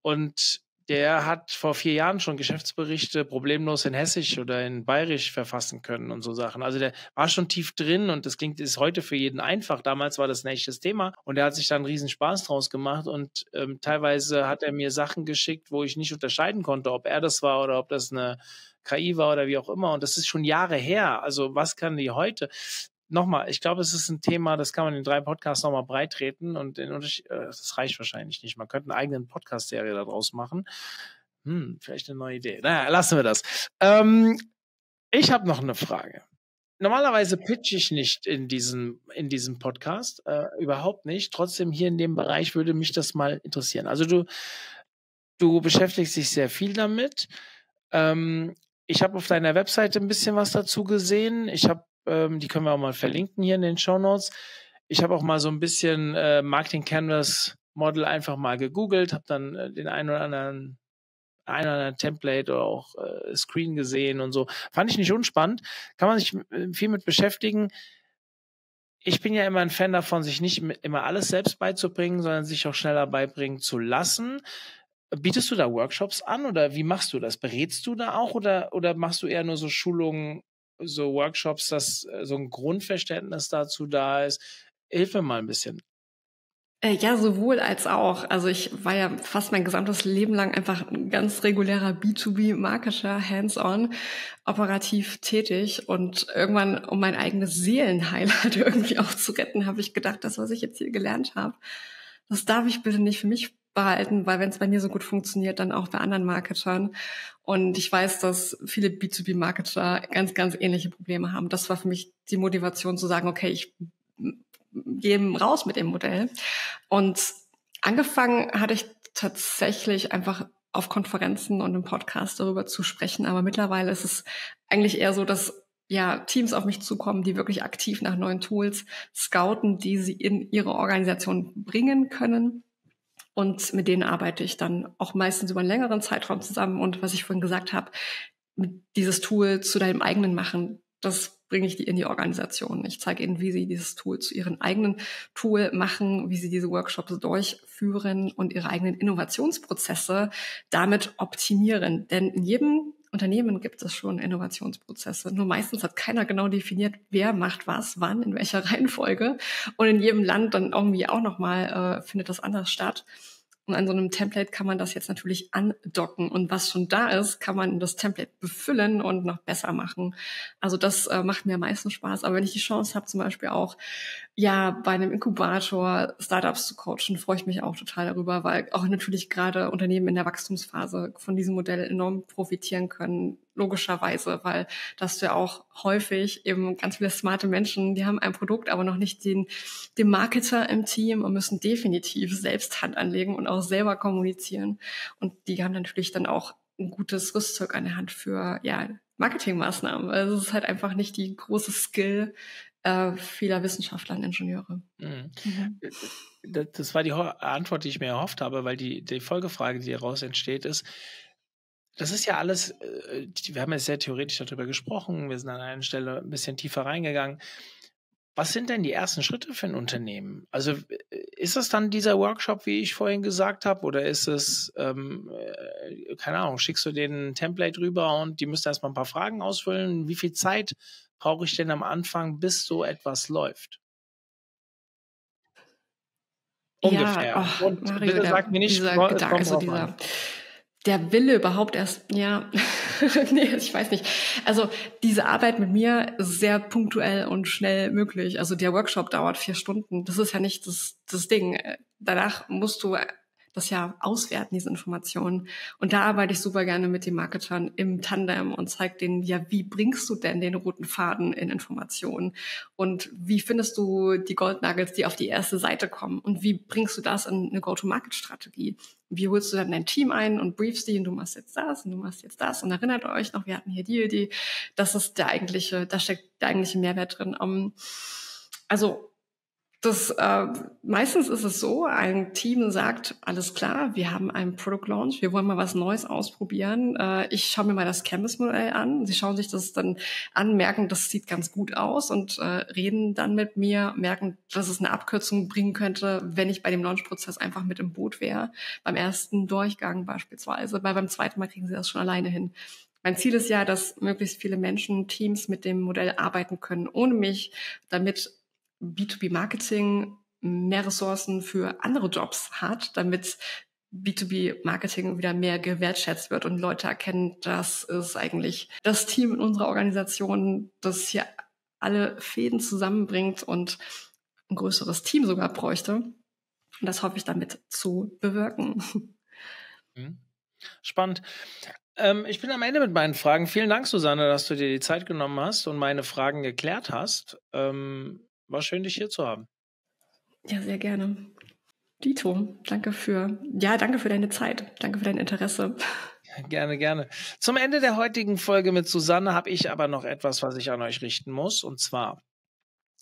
Und der hat vor vier Jahren schon Geschäftsberichte problemlos in Hessisch oder in Bayerisch verfassen können und so Sachen. Also der war schon tief drin und das klingt, ist heute für jeden einfach. Damals war das ein echtes Thema und er hat sich da einen riesen Spaß draus gemacht und ähm, teilweise hat er mir Sachen geschickt, wo ich nicht unterscheiden konnte, ob er das war oder ob das eine KI war oder wie auch immer. Und das ist schon Jahre her. Also was kann die heute? Nochmal, ich glaube, es ist ein Thema, das kann man in drei Podcasts nochmal breit treten und Unterschied, äh, das reicht wahrscheinlich nicht. Man könnte eine eigene Podcast-Serie daraus machen. Hm, vielleicht eine neue Idee. Naja, lassen wir das. Ähm, ich habe noch eine Frage. Normalerweise pitch ich nicht in diesem, in diesem Podcast, äh, überhaupt nicht. Trotzdem hier in dem Bereich würde mich das mal interessieren. Also du, du beschäftigst dich sehr viel damit. Ähm, ich habe auf deiner Webseite ein bisschen was dazu gesehen. Ich habe ähm, die können wir auch mal verlinken hier in den Show Notes. Ich habe auch mal so ein bisschen äh, Marketing Canvas Model einfach mal gegoogelt, habe dann äh, den einen oder anderen ein oder anderen Template oder auch äh, Screen gesehen und so. Fand ich nicht unspannend. Kann man sich äh, viel mit beschäftigen. Ich bin ja immer ein Fan davon, sich nicht immer alles selbst beizubringen, sondern sich auch schneller beibringen zu lassen. Bietest du da Workshops an oder wie machst du das? Berätst du da auch oder, oder machst du eher nur so Schulungen so Workshops, dass äh, so ein Grundverständnis dazu da ist. Hilf mir mal ein bisschen.
Äh, ja, sowohl als auch. Also ich war ja fast mein gesamtes Leben lang einfach ein ganz regulärer B2B-Marketer, hands-on, operativ tätig. Und irgendwann, um mein eigenes Seelenheilat irgendwie auch zu retten, habe ich gedacht, das, was ich jetzt hier gelernt habe, das darf ich bitte nicht für mich behalten, weil wenn es bei mir so gut funktioniert, dann auch bei anderen Marketern. Und ich weiß, dass viele B2B-Marketer ganz, ganz ähnliche Probleme haben. Das war für mich die Motivation zu sagen, okay, ich gehe raus mit dem Modell. Und angefangen hatte ich tatsächlich einfach auf Konferenzen und im Podcast darüber zu sprechen. Aber mittlerweile ist es eigentlich eher so, dass ja, Teams auf mich zukommen, die wirklich aktiv nach neuen Tools scouten, die sie in ihre Organisation bringen können und mit denen arbeite ich dann auch meistens über einen längeren Zeitraum zusammen. Und was ich vorhin gesagt habe, dieses Tool zu deinem eigenen machen, das bringe ich die in die Organisation. Ich zeige ihnen, wie sie dieses Tool zu ihren eigenen Tool machen, wie sie diese Workshops durchführen und ihre eigenen Innovationsprozesse damit optimieren. Denn in jedem Unternehmen gibt es schon Innovationsprozesse. Nur meistens hat keiner genau definiert, wer macht was, wann, in welcher Reihenfolge. Und in jedem Land dann irgendwie auch nochmal äh, findet das anders statt. Und an so einem Template kann man das jetzt natürlich andocken. Und was schon da ist, kann man das Template befüllen und noch besser machen. Also das äh, macht mir am meisten Spaß. Aber wenn ich die Chance habe, zum Beispiel auch ja bei einem Inkubator Startups zu coachen, freue ich mich auch total darüber, weil auch natürlich gerade Unternehmen in der Wachstumsphase von diesem Modell enorm profitieren können logischerweise, weil das ja auch häufig eben ganz viele smarte Menschen, die haben ein Produkt, aber noch nicht den, den Marketer im Team und müssen definitiv selbst Hand anlegen und auch selber kommunizieren. Und die haben natürlich dann auch ein gutes Rüstzeug an der Hand für ja, Marketingmaßnahmen. Also es ist halt einfach nicht die große Skill äh, vieler Wissenschaftler und Ingenieure. Mhm.
Mhm. Das war die Antwort, die ich mir erhofft habe, weil die, die Folgefrage, die daraus entsteht, ist, das ist ja alles, äh, wir haben ja sehr theoretisch darüber gesprochen, wir sind an einer Stelle ein bisschen tiefer reingegangen. Was sind denn die ersten Schritte für ein Unternehmen? Also ist es dann dieser Workshop, wie ich vorhin gesagt habe, oder ist es, ähm, äh, keine Ahnung, schickst du den ein Template rüber und die müsst erstmal ein paar Fragen ausfüllen? Wie viel Zeit brauche ich denn am Anfang, bis so etwas läuft?
Ungefähr. Ja, oh, und bitte sag mir nicht, dieser Gedanke, also dieser, der Wille überhaupt erst, ja, nee, ich weiß nicht. Also diese Arbeit mit mir ist sehr punktuell und schnell möglich. Also der Workshop dauert vier Stunden. Das ist ja nicht das, das Ding. Danach musst du das ja auswerten, diese Informationen. Und da arbeite ich super gerne mit den Marketern im Tandem und zeige denen, ja, wie bringst du denn den roten Faden in Informationen? Und wie findest du die Goldnuggets, die auf die erste Seite kommen? Und wie bringst du das in eine Go-to-Market-Strategie? Wie holst du dann dein Team ein und briefst die und du machst jetzt das und du machst jetzt das und erinnert euch noch, wir hatten hier die Idee. Das ist der eigentliche, da steckt der eigentliche Mehrwert drin. Um, also das äh, meistens ist es so, ein Team sagt, alles klar, wir haben einen Product Launch, wir wollen mal was Neues ausprobieren. Äh, ich schaue mir mal das Canvas-Modell an. Sie schauen sich das dann an, merken, das sieht ganz gut aus und äh, reden dann mit mir, merken, dass es eine Abkürzung bringen könnte, wenn ich bei dem Launch-Prozess einfach mit im Boot wäre. Beim ersten Durchgang beispielsweise, weil beim zweiten Mal kriegen sie das schon alleine hin. Mein Ziel ist ja, dass möglichst viele Menschen, Teams mit dem Modell arbeiten können, ohne mich, damit B2B-Marketing mehr Ressourcen für andere Jobs hat, damit B2B-Marketing wieder mehr gewertschätzt wird und Leute erkennen, das ist eigentlich das Team in unserer Organisation, das hier alle Fäden zusammenbringt und ein größeres Team sogar bräuchte. Und das hoffe ich damit zu bewirken.
Mhm. Spannend. Ähm, ich bin am Ende mit meinen Fragen. Vielen Dank, Susanne, dass du dir die Zeit genommen hast und meine Fragen geklärt hast. Ähm, war schön, dich hier zu haben.
Ja, sehr gerne. Dito, danke für, ja, danke für deine Zeit. Danke für dein Interesse.
Gerne, gerne. Zum Ende der heutigen Folge mit Susanne habe ich aber noch etwas, was ich an euch richten muss. Und zwar,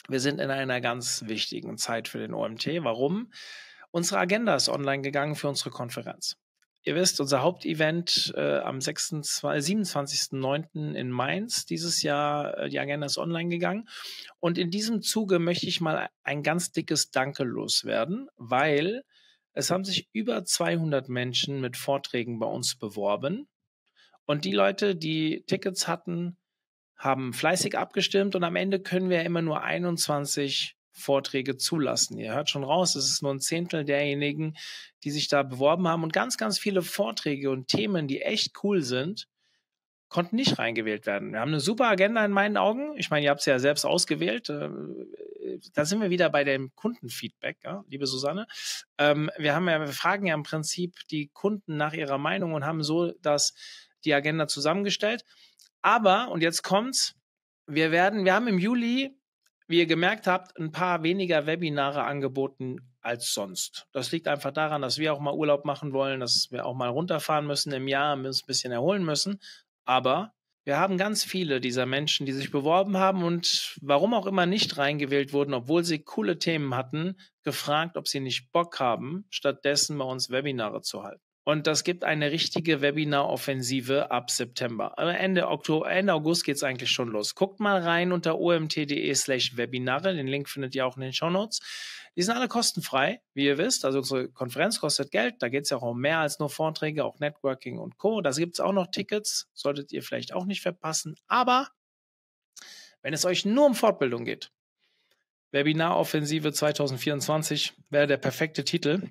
wir sind in einer ganz wichtigen Zeit für den OMT. Warum? Unsere Agenda ist online gegangen für unsere Konferenz. Ihr wisst, unser Hauptevent äh, am 27.09. in Mainz dieses Jahr, äh, die Agenda ist online gegangen. Und in diesem Zuge möchte ich mal ein ganz dickes Danke loswerden, weil es haben sich über 200 Menschen mit Vorträgen bei uns beworben. Und die Leute, die Tickets hatten, haben fleißig abgestimmt und am Ende können wir immer nur 21 Vorträge zulassen. Ihr hört schon raus, es ist nur ein Zehntel derjenigen, die sich da beworben haben und ganz, ganz viele Vorträge und Themen, die echt cool sind, konnten nicht reingewählt werden. Wir haben eine super Agenda in meinen Augen. Ich meine, ihr habt es ja selbst ausgewählt. Äh, da sind wir wieder bei dem Kundenfeedback, ja, liebe Susanne. Ähm, wir haben ja, wir fragen ja im Prinzip die Kunden nach ihrer Meinung und haben so das, die Agenda zusammengestellt. Aber, und jetzt kommt's, wir werden, wir haben im Juli wie ihr gemerkt habt, ein paar weniger Webinare angeboten als sonst. Das liegt einfach daran, dass wir auch mal Urlaub machen wollen, dass wir auch mal runterfahren müssen im Jahr, uns ein bisschen erholen müssen. Aber wir haben ganz viele dieser Menschen, die sich beworben haben und warum auch immer nicht reingewählt wurden, obwohl sie coole Themen hatten, gefragt, ob sie nicht Bock haben, stattdessen bei uns Webinare zu halten. Und das gibt eine richtige Webinar-Offensive ab September. Ende, Oktober, Ende August geht es eigentlich schon los. Guckt mal rein unter omt.de slash Webinare. Den Link findet ihr auch in den Show Notes. Die sind alle kostenfrei, wie ihr wisst. Also unsere Konferenz kostet Geld. Da geht es ja auch um mehr als nur Vorträge, auch Networking und Co. Da gibt es auch noch Tickets. Solltet ihr vielleicht auch nicht verpassen. Aber wenn es euch nur um Fortbildung geht, Webinar-Offensive 2024 wäre der perfekte Titel.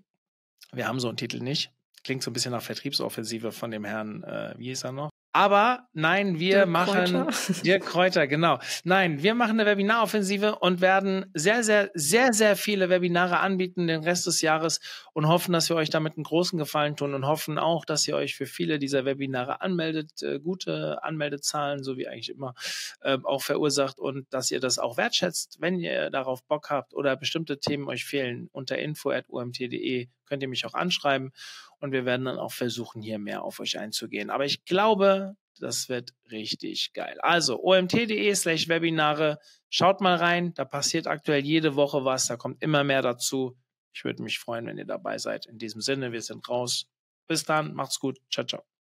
Wir haben so einen Titel nicht. Klingt so ein bisschen nach Vertriebsoffensive von dem Herrn, äh, wie hieß er noch? Aber nein, wir Dirk machen Kräuter. Dirk Kräuter, genau. Nein, wir machen eine Webinaroffensive und werden sehr, sehr, sehr, sehr viele Webinare anbieten den Rest des Jahres und hoffen, dass wir euch damit einen großen Gefallen tun und hoffen auch, dass ihr euch für viele dieser Webinare anmeldet, äh, gute Anmeldezahlen, so wie eigentlich immer, äh, auch verursacht und dass ihr das auch wertschätzt, wenn ihr darauf Bock habt oder bestimmte Themen euch fehlen. Unter info.umt.de könnt ihr mich auch anschreiben und wir werden dann auch versuchen, hier mehr auf euch einzugehen. Aber ich glaube, das wird richtig geil. Also omt.de slash Webinare. Schaut mal rein. Da passiert aktuell jede Woche was. Da kommt immer mehr dazu. Ich würde mich freuen, wenn ihr dabei seid. In diesem Sinne, wir sind raus. Bis dann. Macht's gut. Ciao, ciao.